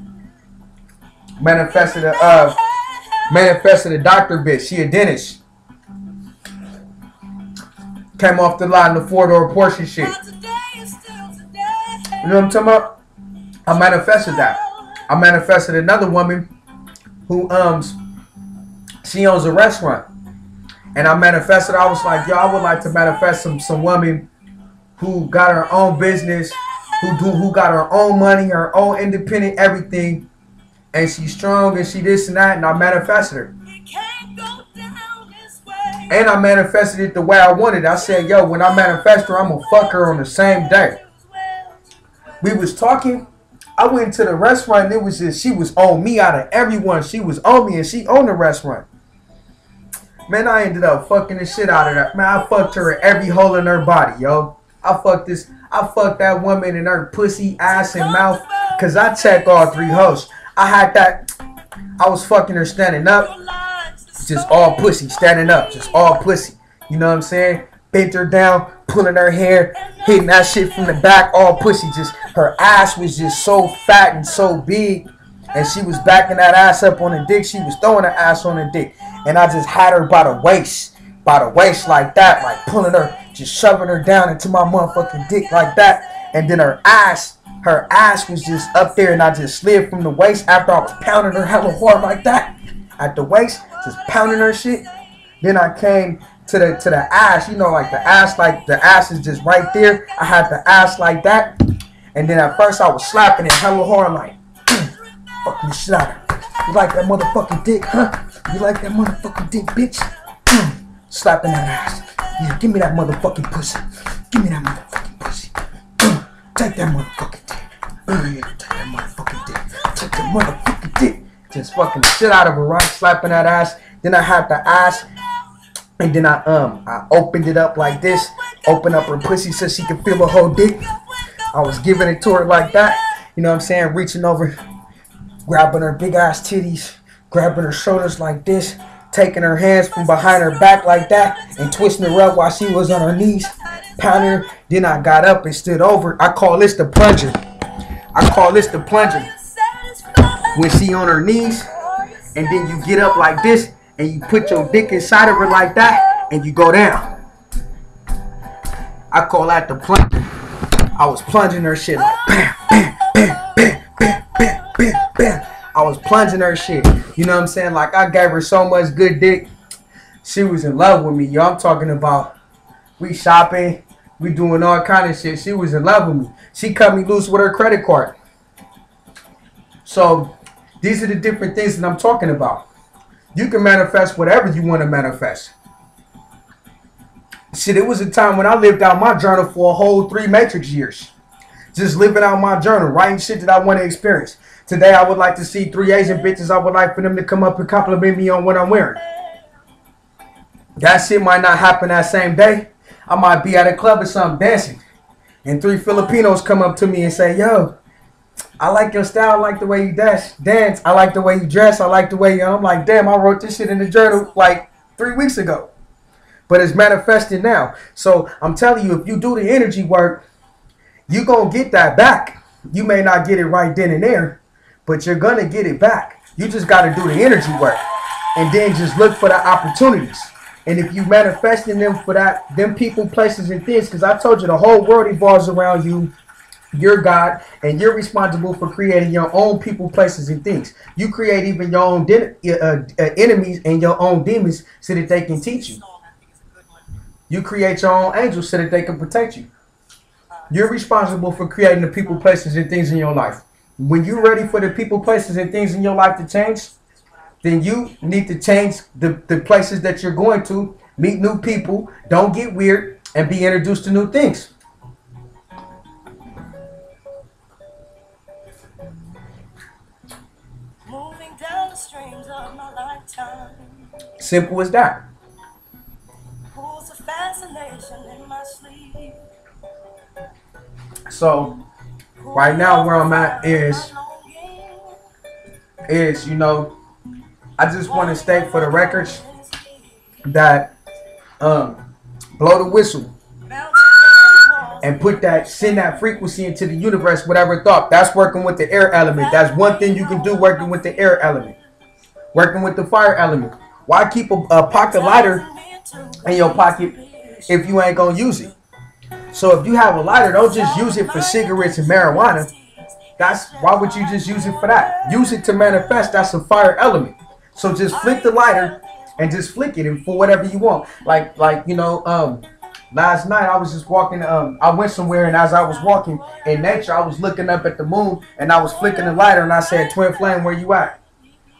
Speaker 1: Manifested a uh, manifested a doctor bitch. She a dentist. Came off the line, the four door Porsche shit. You know what I'm talking about? I manifested that. I manifested another woman who owns, she owns a restaurant. And I manifested, I was like, yo, I would like to manifest some, some woman who got her own business, who do who got her own money, her own independent everything, and she's strong and she this and that, and I manifested her. And I manifested it the way I wanted. I said, yo, when I manifest her, I'm gonna fuck her on the same day. We was talking. I went to the restaurant and it was just she was on me out of everyone. She was on me and she owned the restaurant. Man, I ended up fucking the shit out of that. Man, I fucked her in every hole in her body, yo. I fucked this. I fucked that woman in her pussy, ass, and mouth. Cause I check all three hoes. I had that. I was fucking her standing up. Just all pussy, standing up. Just all pussy. You know what I'm saying? Bent her down, pulling her hair, hitting that shit from the back, all pussy. Just her ass was just so fat and so big. And she was backing that ass up on the dick. She was throwing her ass on the dick. And I just had her by the waist. by the waist like that, like pulling her, just shoving her down into my motherfucking dick like that. And then her ass, her ass was just up there, and I just slid from the waist after I was pounding her hella hard like that at the waist, just pounding her shit. Then I came to the to the ass, you know, like the ass, like the ass is just right there. I had the ass like that, and then at first I was slapping it hella hard, like fucking shit out of. You like that motherfucking dick, huh? You like that motherfucking dick, bitch? slapping that ass. Yeah, give me that motherfucking pussy. Give me that motherfucking pussy. take that motherfucking dick. Yeah, take that motherfucking dick. Take that motherfucking dick. Just fucking shit out of her, right? Slapping that ass. Then I had the ass and then I um I opened it up like this, open up her pussy so she could feel her whole dick. I was giving it to her like that, you know what I'm saying, reaching over, grabbing her big ass titties, grabbing her shoulders like this, taking her hands from behind her back like that, and twisting her up while she was on her knees, pounding her. Then I got up and stood over. I call this the plunger. I call this the plunger. When she on her knees, and then you get up like this and you put your dick inside of her like that and you go down. I call that the plunging. I was plunging her shit like bam, bam, bam, bam, bam, bam, bam, bam. I was plunging her shit. You know what I'm saying? Like I gave her so much good dick. She was in love with me. Yo, I'm talking about we shopping, we doing all kind of shit. She was in love with me. She cut me loose with her credit card. So these are the different things that I'm talking about. You can manifest whatever you want to manifest. Shit, it was a time when I lived out my journal for a whole three matrix years. Just living out my journal, writing shit that I want to experience. Today, I would like to see three Asian bitches. I would like for them to come up and compliment me on what I'm wearing. That shit might not happen that same day. I might be at a club or something dancing. And three Filipinos come up to me and say, yo, I like your style. I like the way you dance. Dance. I like the way you dress. I like the way you. I'm like, damn. I wrote this shit in the journal like three weeks ago, but it's manifesting now. So I'm telling you, if you do the energy work, you gonna get that back. You may not get it right then and there, but you're gonna get it back. You just gotta do the energy work, and then just look for the opportunities. And if you manifesting them for that, them people, places, and things, because I told you the whole world evolves around you you're God, and you're responsible for creating your own people, places, and things. You create even your own uh, uh, enemies and your own demons so that they can teach you. You create your own angels so that they can protect you. You're responsible for creating the people, places, and things in your life. When you're ready for the people, places, and things in your life to change, then you need to change the, the places that you're going to, meet new people, don't get weird, and be introduced to new things. Simple as that. So, right now where I'm at is, is you know, I just want to state for the records that um, blow the whistle and put that send that frequency into the universe whatever thought. That's working with the air element. That's one thing you can do working with the air element. Working with the fire element why keep a, a pocket lighter in your pocket if you ain't gonna use it? So if you have a lighter, don't just use it for cigarettes and marijuana. That's why would you just use it for that? Use it to manifest. That's a fire element. So just flick the lighter and just flick it and for whatever you want. Like like you know um last night I was just walking um I went somewhere and as I was walking in nature I was looking up at the moon and I was flicking the lighter and I said twin flame where you at?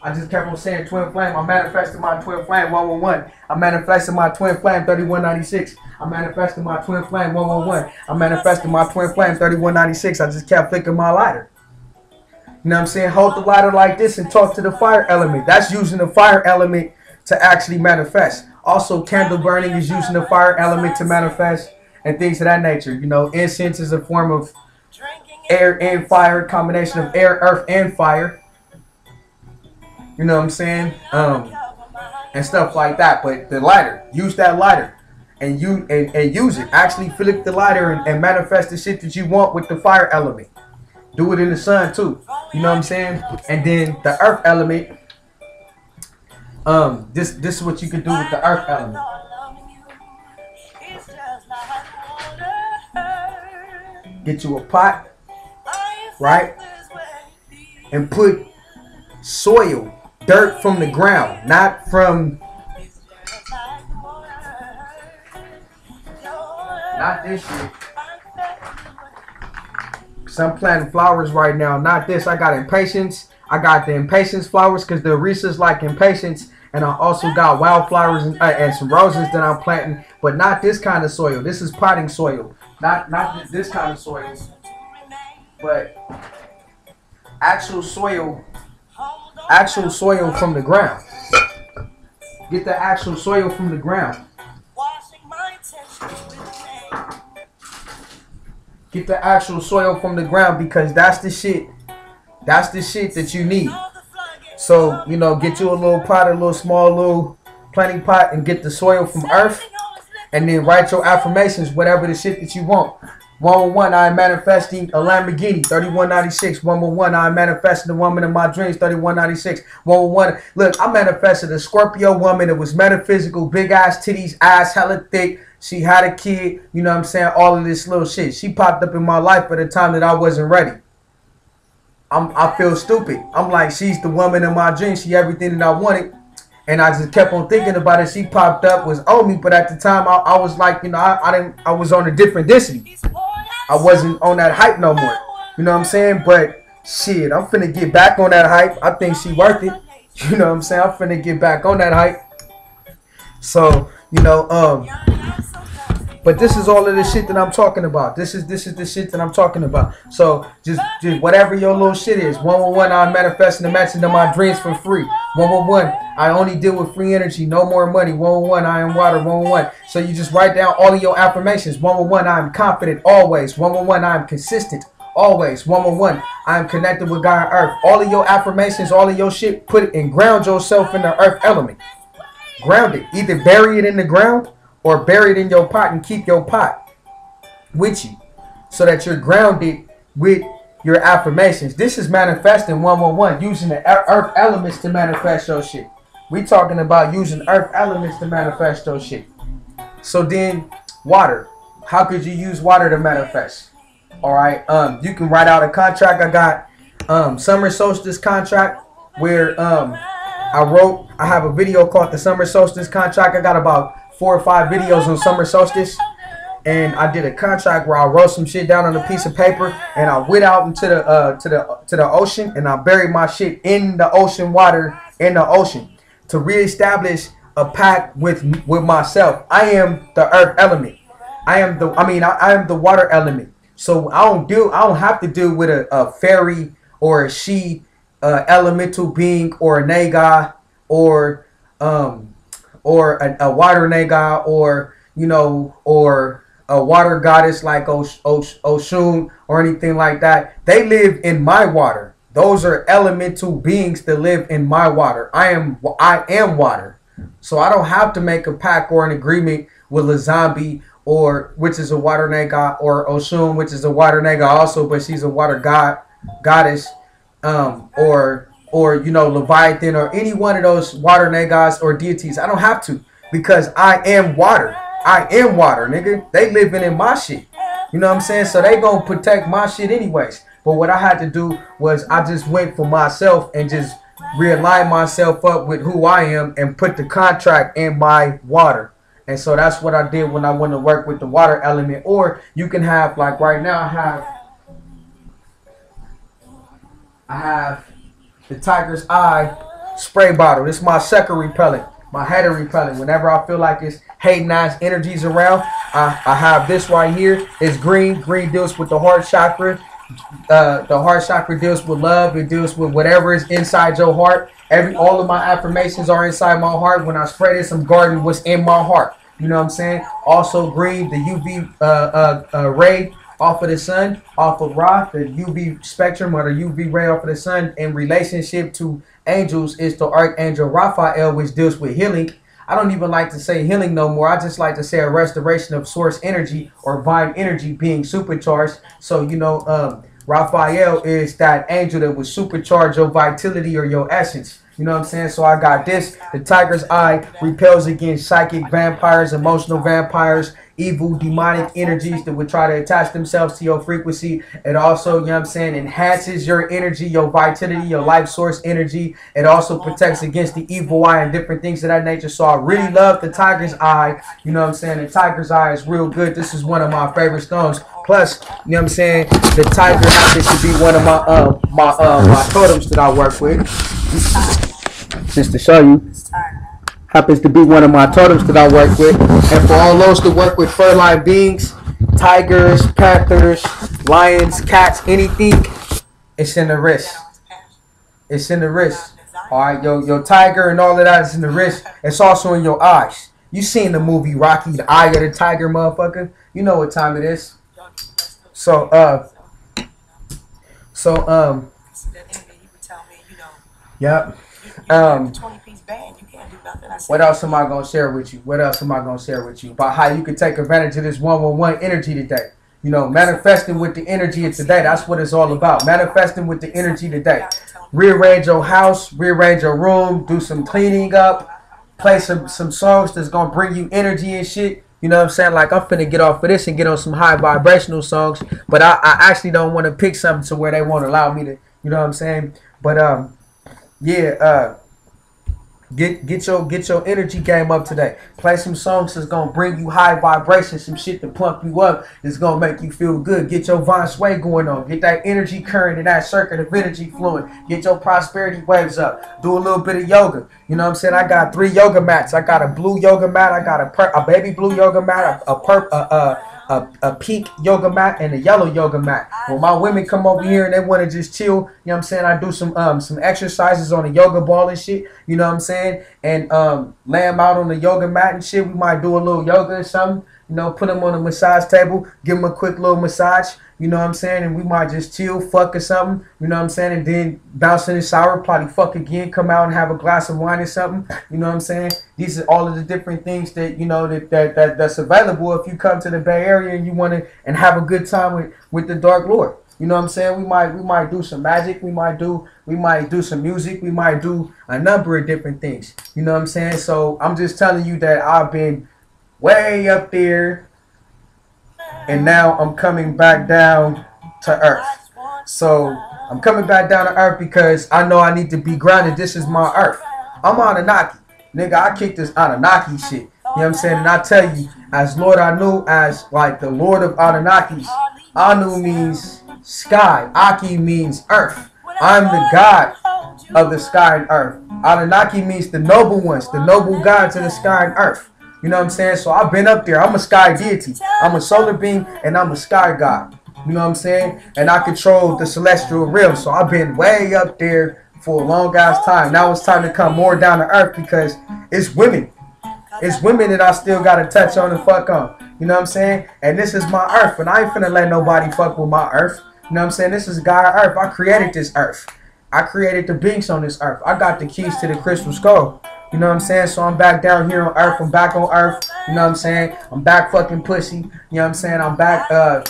Speaker 1: I just kept on saying twin flame. I manifested my twin flame 111. I manifested my twin flame 3196. I manifested my twin flame 111. I manifested my twin flame 3196. I just kept flicking my lighter. You know what I'm saying? Hold the lighter like this and talk to the fire element. That's using the fire element to actually manifest. Also, candle burning is using the fire element to manifest and things of that nature. You know, incense is a form of air and fire, combination of air, earth, and fire. You know what I'm saying? Um, and stuff like that. But the lighter, use that lighter. And you and, and use it. Actually flip the lighter and, and manifest the shit that you want with the fire element. Do it in the sun too. You know what I'm saying? And then the earth element. Um, this this is what you can do with the earth element. Get you a pot, right? And put soil dirt from the ground, not from not this shit. Cause I'm planting flowers right now. Not this. I got impatiens. I got the impatiens flowers because the Orishas like impatiens. And I also got wildflowers and, uh, and some roses that I'm planting, but not this kind of soil. This is potting soil, not not this kind of soil, but actual soil, actual soil from the ground. Get the actual soil from the ground. Get the actual soil from the ground because that's the shit. That's the shit that you need. So, you know, get you a little pot, a little small little planting pot and get the soil from earth and then write your affirmations, whatever the shit that you want. 111, I am manifesting a Lamborghini. 3196, 111, I am manifesting the woman of my dreams. 3196, 111. Look, I manifested a Scorpio woman that was metaphysical, big ass titties, ass hella thick. She had a kid, you know what I'm saying? All of this little shit. She popped up in my life at a time that I wasn't ready. I'm, I feel stupid. I'm like, she's the woman in my dreams. She everything that I wanted. And I just kept on thinking about it. She popped up, was on me, but at the time I, I was like, you know, I, I didn't I was on a different density. I wasn't on that hype no more. You know what I'm saying? But shit, I'm finna get back on that hype. I think she worth it. You know what I'm saying? I'm finna get back on that hype. So, you know, um, but this is all of the shit that I'm talking about. This is this is the shit that I'm talking about. So just, just whatever your little shit is. One one one, I'm manifesting the matching of my dreams for free. One one one, I only deal with free energy, no more money. One one one, I am water. One one one. So you just write down all of your affirmations. One one one, I am confident always. One one one, I am consistent always. One one one, I am connected with God and Earth. All of your affirmations, all of your shit, put it and ground yourself in the Earth element. Ground it. Either bury it in the ground or bury it in your pot and keep your pot with you so that you're grounded with your affirmations. This is manifesting 111, using the earth elements to manifest your shit. We talking about using earth elements to manifest your shit. So then, water. How could you use water to manifest? All right. Um, you can write out a contract. I got um summer solstice contract where um I wrote. I have a video called the summer solstice contract. I got about four or five videos on summer solstice. And I did a contract where I wrote some shit down on a piece of paper, and I went out into the uh, to the to the ocean, and I buried my shit in the ocean water in the ocean to reestablish a pact with with myself. I am the earth element. I am the I mean I, I am the water element. So I don't do I don't have to deal with a, a fairy or a she uh, elemental being or a naga or um or a, a water naga or you know or a water goddess like Osh, Osh, Oshun or anything like that. They live in my water. Those are elemental beings that live in my water. I am I am water. So I don't have to make a pact or an agreement with a zombie or which is a water naga or Oshun, which is a water naga also, but she's a water god goddess. Um, or or you know Leviathan or any one of those water nagas or deities. I don't have to because I am water. I am water, nigga. They living in my shit. You know what I'm saying? So they gonna protect my shit anyways. But what I had to do was I just went for myself and just realign myself up with who I am and put the contract in my water. And so that's what I did when I went to work with the water element. Or you can have like right now I have I have the Tiger's Eye spray bottle. This is my sucker repellent, my header repellent. Whenever I feel like it's hating ass energies around, I, I have this right here. It's green. Green deals with the heart chakra. Uh, the heart chakra deals with love. It deals with whatever is inside your heart. Every all of my affirmations are inside my heart. When I spray this, I'm guarding what's in my heart. You know what I'm saying? Also, green, the UV uh, uh, uh, ray off of the sun, off of Ra, the UV spectrum or the UV ray off of the sun in relationship to angels is the Archangel Raphael, which deals with healing. I don't even like to say healing no more. I just like to say a restoration of source energy or divine energy being supercharged. So, you know, um, Raphael is that angel that would supercharge your vitality or your essence. You know what I'm saying? So I got this. The Tiger's Eye repels against psychic vampires, emotional vampires, evil demonic energies that would try to attach themselves to your frequency. It also, you know what I'm saying, enhances your energy, your vitality, your life source energy. It also protects against the evil eye and different things of that nature. So I really love the tiger's eye. You know what I'm saying? The tiger's eye is real good. This is one of my favorite stones. Plus, you know what I'm saying? The tiger happens to be one of my uh my uh my totems that I work with. Just to show you happens to be one of my totems that I work with. And for all those that work with fur-like beings, tigers, panthers, lions, cats, anything, it's in the wrist. It's in the wrist. All right, yo, your tiger and all of that is in the wrist. It's also in your eyes. You seen the movie Rocky, the Eye of the Tiger, motherfucker? You know what time it is. So, uh, so, um, yep. Um, what else am I gonna share with you? What else am I gonna share with you about how you can take advantage of this one-on-one energy today? You know, manifesting with the energy of today. That's what it's all about. Manifesting with the energy today. Rearrange your house, rearrange your room, do some cleaning up, play some some songs that's gonna bring you energy and shit. You know what I'm saying? Like I'm finna get off of this and get on some high vibrational songs, but I, I actually don't want to pick something to where they won't allow me to. You know what I'm saying? But um, yeah, uh Get get your get your energy game up today. Play some songs that's gonna bring you high vibrations, some shit to pump you up. It's gonna make you feel good. Get your feng shui going on. Get that energy current and that circuit of energy flowing. Get your prosperity waves up. Do a little bit of yoga. You know what I'm saying? I got three yoga mats. I got a blue yoga mat. I got a per- a baby blue yoga mat. A, a purple. Uh, uh, a, a pink yoga mat and a yellow yoga mat. When my women come over here and they want to just chill, you know what I'm saying? I do some um some exercises on a yoga ball and shit, you know what I'm saying? And um lay them out on the yoga mat and shit. We might do a little yoga or something, you know, put them on a massage table, give them a quick little massage, you know what I'm saying? And we might just chill, fuck or something, you know what I'm saying? And then bounce in the shower, probably fuck again, come out and have a glass of wine or something, you know what I'm saying? These are all of the different things that, you know, that, that, that that's available if you come to the Bay Area and you want to and have a good time with, with the Dark Lord. You know what I'm saying? We might we might do some magic, we might do we might do some music, we might do a number of different things. You know what I'm saying? So I'm just telling you that I've been way up there and now I'm coming back down to earth. So I'm coming back down to earth because I know I need to be grounded. This is my earth. I'm Anunnaki. Nigga, I kicked this Anunnaki shit. You know what I'm saying? And I tell you, as Lord Anu, as like the Lord of Anunnakis, Anu means sky. Aki means earth. I'm the God of the sky and earth. Anunnaki means the noble ones, the noble gods of the sky and earth. You know what I'm saying? So I've been up there. I'm a sky deity. I'm a solar being and I'm a sky god. You know what I'm saying? And I control the celestial realm. So I've been way up there for a long ass time. Now it's time to come more down to earth because it's women. It's women that I still gotta touch on and fuck on. You know what I'm saying? And this is my earth. And I ain't finna let nobody fuck with my earth. You know what I'm saying? This is God earth. I created this earth. I created the beings on this earth. I got the keys to the crystal skull. You know what I'm saying? So I'm back down here on earth. I'm back on earth. You know what I'm saying? I'm back fucking pussy. You know what I'm saying? I'm back uh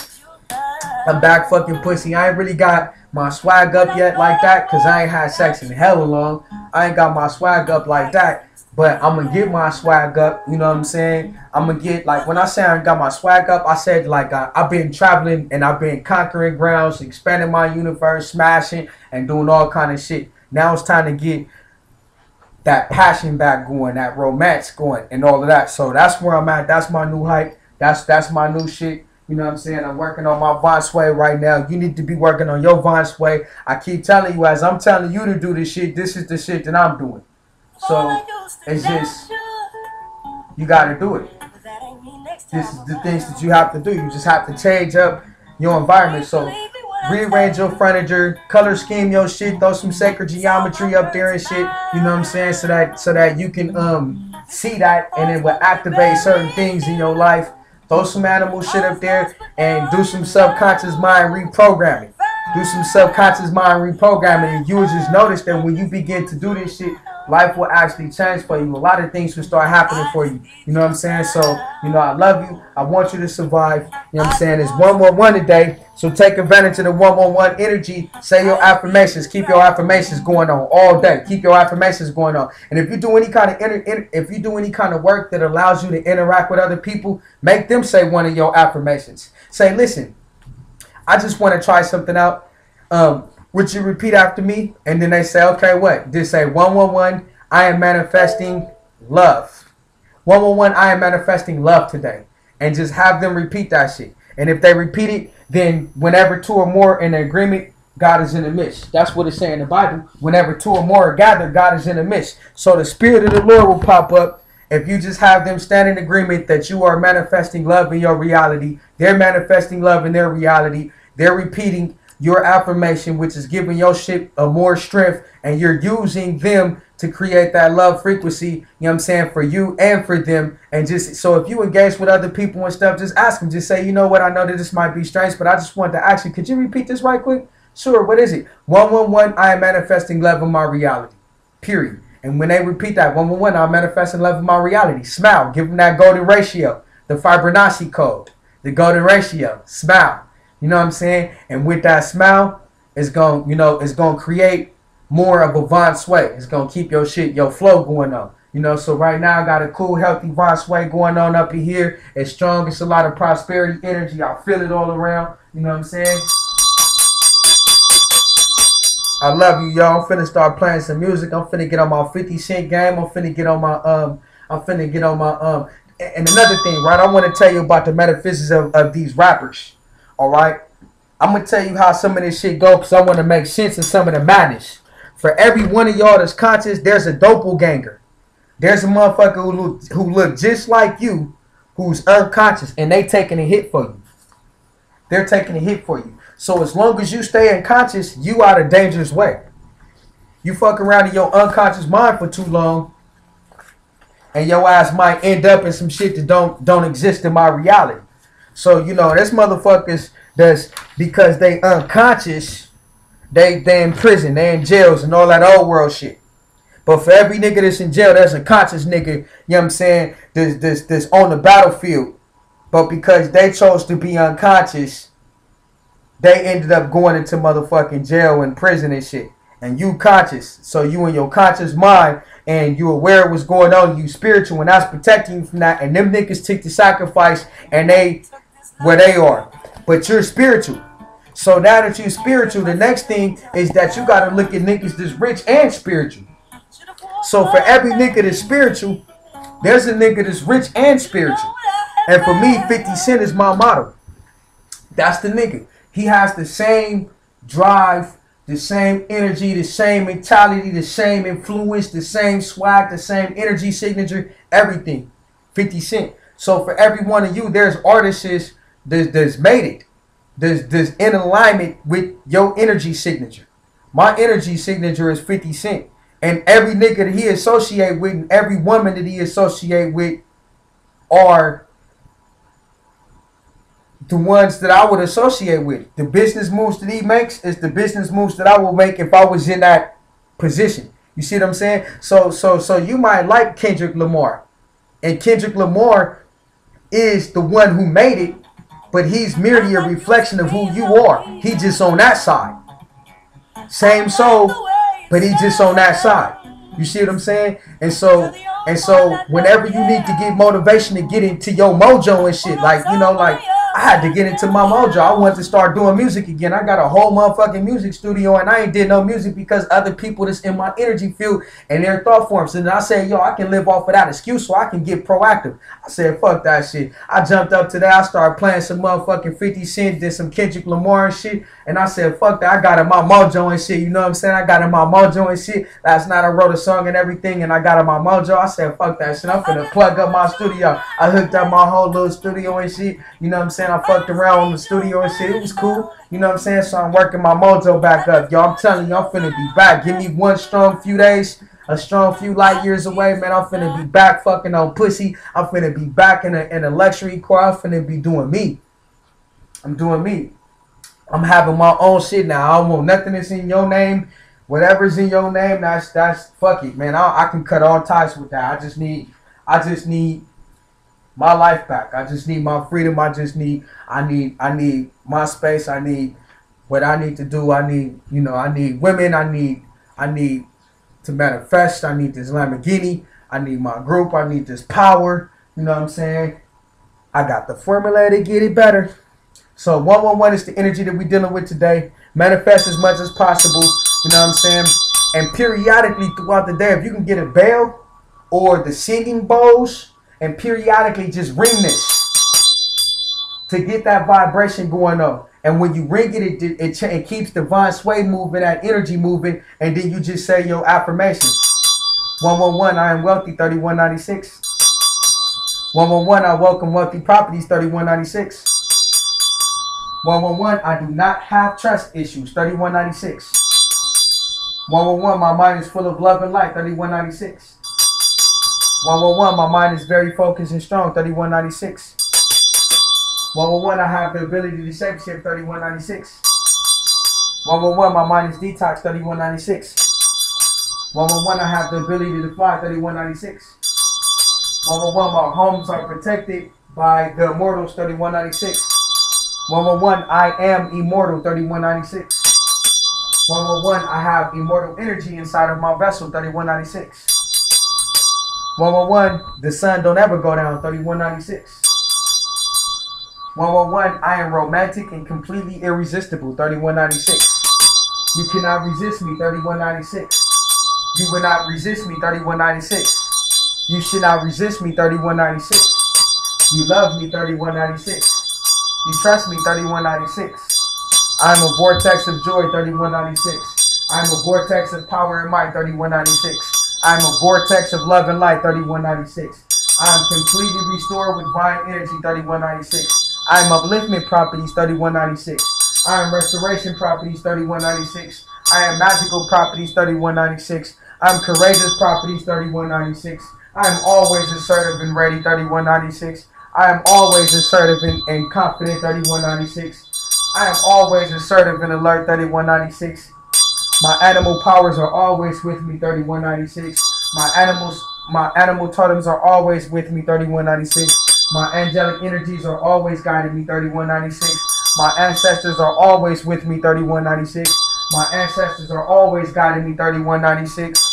Speaker 1: I'm back fucking pussy. I ain't really got my swag up yet like that because I ain't had sex in hella long. I ain't got my swag up like that. But I'm gonna get my swag up, you know what I'm saying? I'm gonna get like when I say I got my swag up, I said like I, I've been traveling and I've been conquering grounds, expanding my universe, smashing and doing all kind of shit. Now it's time to get that passion back going, that romance going, and all of that. So that's where I'm at. That's my new hype. That's that's my new shit. You know what I'm saying? I'm working on my feng shui right now. You need to be working on your feng shui. I keep telling you, as I'm telling you to do this shit, this is the shit that I'm doing. So it's just you got to do it. This is the things that you have to do. You just have to change up your environment. So rearrange your furniture, color scheme your shit, throw some sacred geometry up there and shit. You know what I'm saying? So that so that you can um see that and it will activate certain things in your life. Throw some animal shit up there and do some subconscious mind reprogramming. Do some subconscious mind reprogramming, and you will just notice that when you begin to do this shit, life will actually change for you. A lot of things will start happening for you. You know what I'm saying? So, you know, I love you. I want you to survive. You know what I'm saying? It's one more one today. So take advantage of the one one one energy. Say your affirmations. Keep your affirmations going on all day. Keep your affirmations going on. And if you do any kind of inter- if you do any kind of work that allows you to interact with other people, make them say one of your affirmations. Say, listen, I just want to try something out. Um, would you repeat after me? And then they say, okay, what? Just say 111, I am manifesting love. 111, I am manifesting love today. And just have them repeat that shit. And if they repeat it, then whenever two or more in agreement, God is in the midst. That's what it's saying in the Bible. Whenever two or more are gathered, God is in the midst. So the Spirit of the Lord will pop up. If you just have them stand in agreement that you are manifesting love in your reality, they're manifesting love in their reality. They're repeating your affirmation, which is giving your shit a more strength, and you're using them to create that love frequency, you know what I'm saying, for you and for them. And just so if you engage with other people and stuff, just ask them, just say, you know what, I know that this might be strange, but I just want to ask you, could you repeat this right quick? Sure, what is it? 111, I am manifesting love in my reality. Period. And when they repeat that, 111, I'm manifesting love in my reality. Smile. Give them that golden ratio, the Fibonacci code, the golden ratio. Smile. You know what I'm saying? And with that smile, it's going, you know, it's going to create more of a feng shui. It's going to keep your shit, your flow going on. You know, so right now I got a cool, healthy feng shui going on up in here. It's strong. It's a lot of prosperity energy. I feel it all around. You know what I'm saying? I love you, y'all. I'm finna start playing some music. I'm finna get on my 50 Cent game. I'm finna get on my um. I'm finna get on my um. And another thing, right? I want to tell you about the metaphysics of, of these rappers. All right. I'm gonna tell you how some of this shit go because I want to make sense of some of the madness. For every one of y'all that's conscious, there's a doppelganger. There's a motherfucker who look, who look just like you, who's unconscious, and they taking a hit for you. They're taking a hit for you. So as long as you stay unconscious, you out of dangerous way. You fuck around in your unconscious mind for too long, and your ass might end up in some shit that don't don't exist in my reality. So you know, this motherfuckers that's because they unconscious, they they in prison, they in jails and all that old world shit. But for every nigga that's in jail, that's a conscious nigga, you know what I'm saying, this this this on the battlefield. But because they chose to be unconscious, they ended up going into motherfucking jail and prison and shit. And you conscious. So you in your conscious mind and you aware of what's going on, you spiritual, and that's protecting you from that. And them niggas took the sacrifice and they where they are. But you're spiritual. So now that you're spiritual, the next thing is that you gotta look at niggas that's rich and spiritual. So for every nigga that's spiritual, there's a nigga that's rich and spiritual. And for me, 50 Cent is my motto. That's the nigga. He has the same drive, the same energy, the same mentality, the same influence, the same swag, the same energy signature, everything. 50 Cent. So for every one of you, there's artists that's, that's made it. That's, that's in alignment with your energy signature. My energy signature is 50 Cent. And every nigga that he associate with and every woman that he associate with are the ones that I would associate with. The business moves that he makes is the business moves that I would make if I was in that position. You see what I'm saying? So so so you might like Kendrick Lamar. And Kendrick Lamar is the one who made it, but he's merely a reflection of who you are. He just on that side. Same soul, but he just on that side. You see what I'm saying? And so and so whenever you need to get motivation to get into your mojo and shit, like you know, like I had to get into my mojo. I wanted to start doing music again. I got a whole motherfucking music studio and I ain't did no music because other people that's in my energy field and their thought forms. And I said, yo, I can live off of that excuse so I can get proactive. I said, fuck that shit. I jumped up today. I started playing some motherfucking 50 Cent, did some Kendrick Lamar and shit. And I said, fuck that. I got in my mojo and shit. You know what I'm saying? I got in my mojo and shit. Last night I wrote a song and everything and I got in my mojo. I said, fuck that shit. I'm finna plug up my studio. I hooked up my whole little studio and shit. You know what I'm saying? I fucked around in the studio and shit. It was cool. You know what I'm saying? So I'm working my mojo back up. Y'all, I'm telling you, I'm finna be back. Give me one strong few days, a strong few light years away, man. I'm finna be back fucking on pussy. I'm finna be back in a, in a luxury car. I'm finna be doing me. I'm doing me. I'm having my own shit now. I don't want nothing that's in your name whatever's in your name, that's that's fuck it, man. I, I can cut all ties with that. I just need, I just need my life back. I just need my freedom. I just need, I need, I need my space. I need what I need to do. I need, you know, I need women. I need, I need to manifest. I need this Lamborghini. I need my group. I need this power. You know what I'm saying? I got the formula to get it better. So 111 is the energy that we're dealing with today. Manifest as much as possible. You know what I'm saying? And periodically throughout the day, if you can get a bell or the singing bowls, and periodically just ring this to get that vibration going up. And when you ring it, it, it, it keeps divine sway moving, that energy moving, and then you just say your affirmations. 111, I am wealthy, 3196. 111, I welcome wealthy properties, 3196. 111, I do not have trust issues, 3196. 111, my mind is full of love and light, 3196. 111, my mind is very focused and strong, 3196. 111, I have the ability to shape shift, 3196. 111, my mind is detox, 3196. 111, I have the ability to fly, 3196. 111, my homes are protected by the immortals, 3196. 111, I am immortal, 3196. 111, I have immortal energy inside of my vessel, 3196. 111, the sun don't ever go down, 3196. 111, I am romantic and completely irresistible, 3196. You cannot resist me, 3196. You will not resist me, 3196. You should not resist me, 3196. You love me, 3196. You trust me, 3196. I'm a vortex of joy, 3196. I'm a vortex of power and might, 3196. I'm a vortex of love and light, 3196. I'm completely restored with divine energy, 3196. I'm upliftment properties, 3196. I am restoration properties, 3196. I am magical properties, 3196. I'm courageous properties, 3196. I am always assertive and ready, 3196. I am always assertive and, and confident, 3196. I am always assertive and alert, 3196. My animal powers are always with me, 3196. My animals, my animal totems are always with me, 3196. My angelic energies are always guiding me, 3196. My ancestors are always with me, 3196. My ancestors are always guiding me, 3196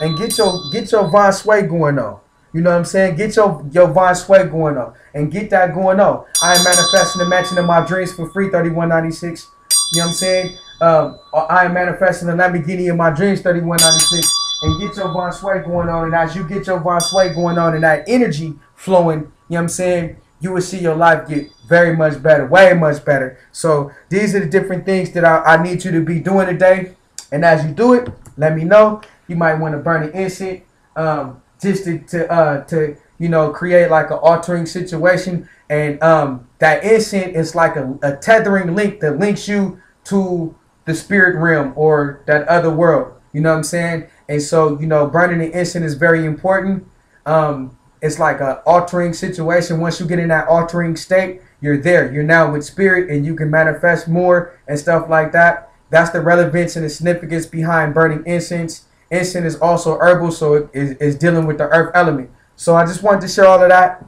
Speaker 1: and get your get your feng shui going on. You know what I'm saying? Get your your feng shui going on and get that going on. I am manifesting the mansion of my dreams for free, 3196. You know what I'm saying? Um, I am manifesting the Lamborghini of my dreams, 3196. And get your feng shui going on. And as you get your feng shui going on and that energy flowing, you know what I'm saying? You will see your life get very much better, way much better. So these are the different things that I, I need you to be doing today. And as you do it, let me know you might want to burn an incense um, just to to, uh, to you know create like an altering situation. And um, that incense is like a, a tethering link that links you to the spirit realm or that other world. You know what I'm saying? And so you know burning the incense is very important. Um, it's like an altering situation. Once you get in that altering state, you're there. You're now with spirit, and you can manifest more and stuff like that. That's the relevance and the significance behind burning incense Incense is also herbal, so it is dealing with the earth element. So I just wanted to share all of that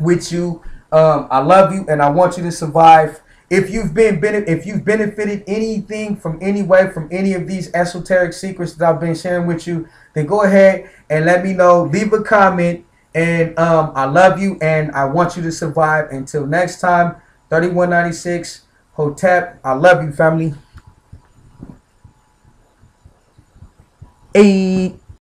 Speaker 1: with you. Um, I love you, and I want you to survive. If you've been if you've benefited anything from any way from any of these esoteric secrets that I've been sharing with you, then go ahead and let me know. Leave a comment, and um, I love you, and I want you to survive. Until next time, 3196 Hotep. I love you, family. Hey.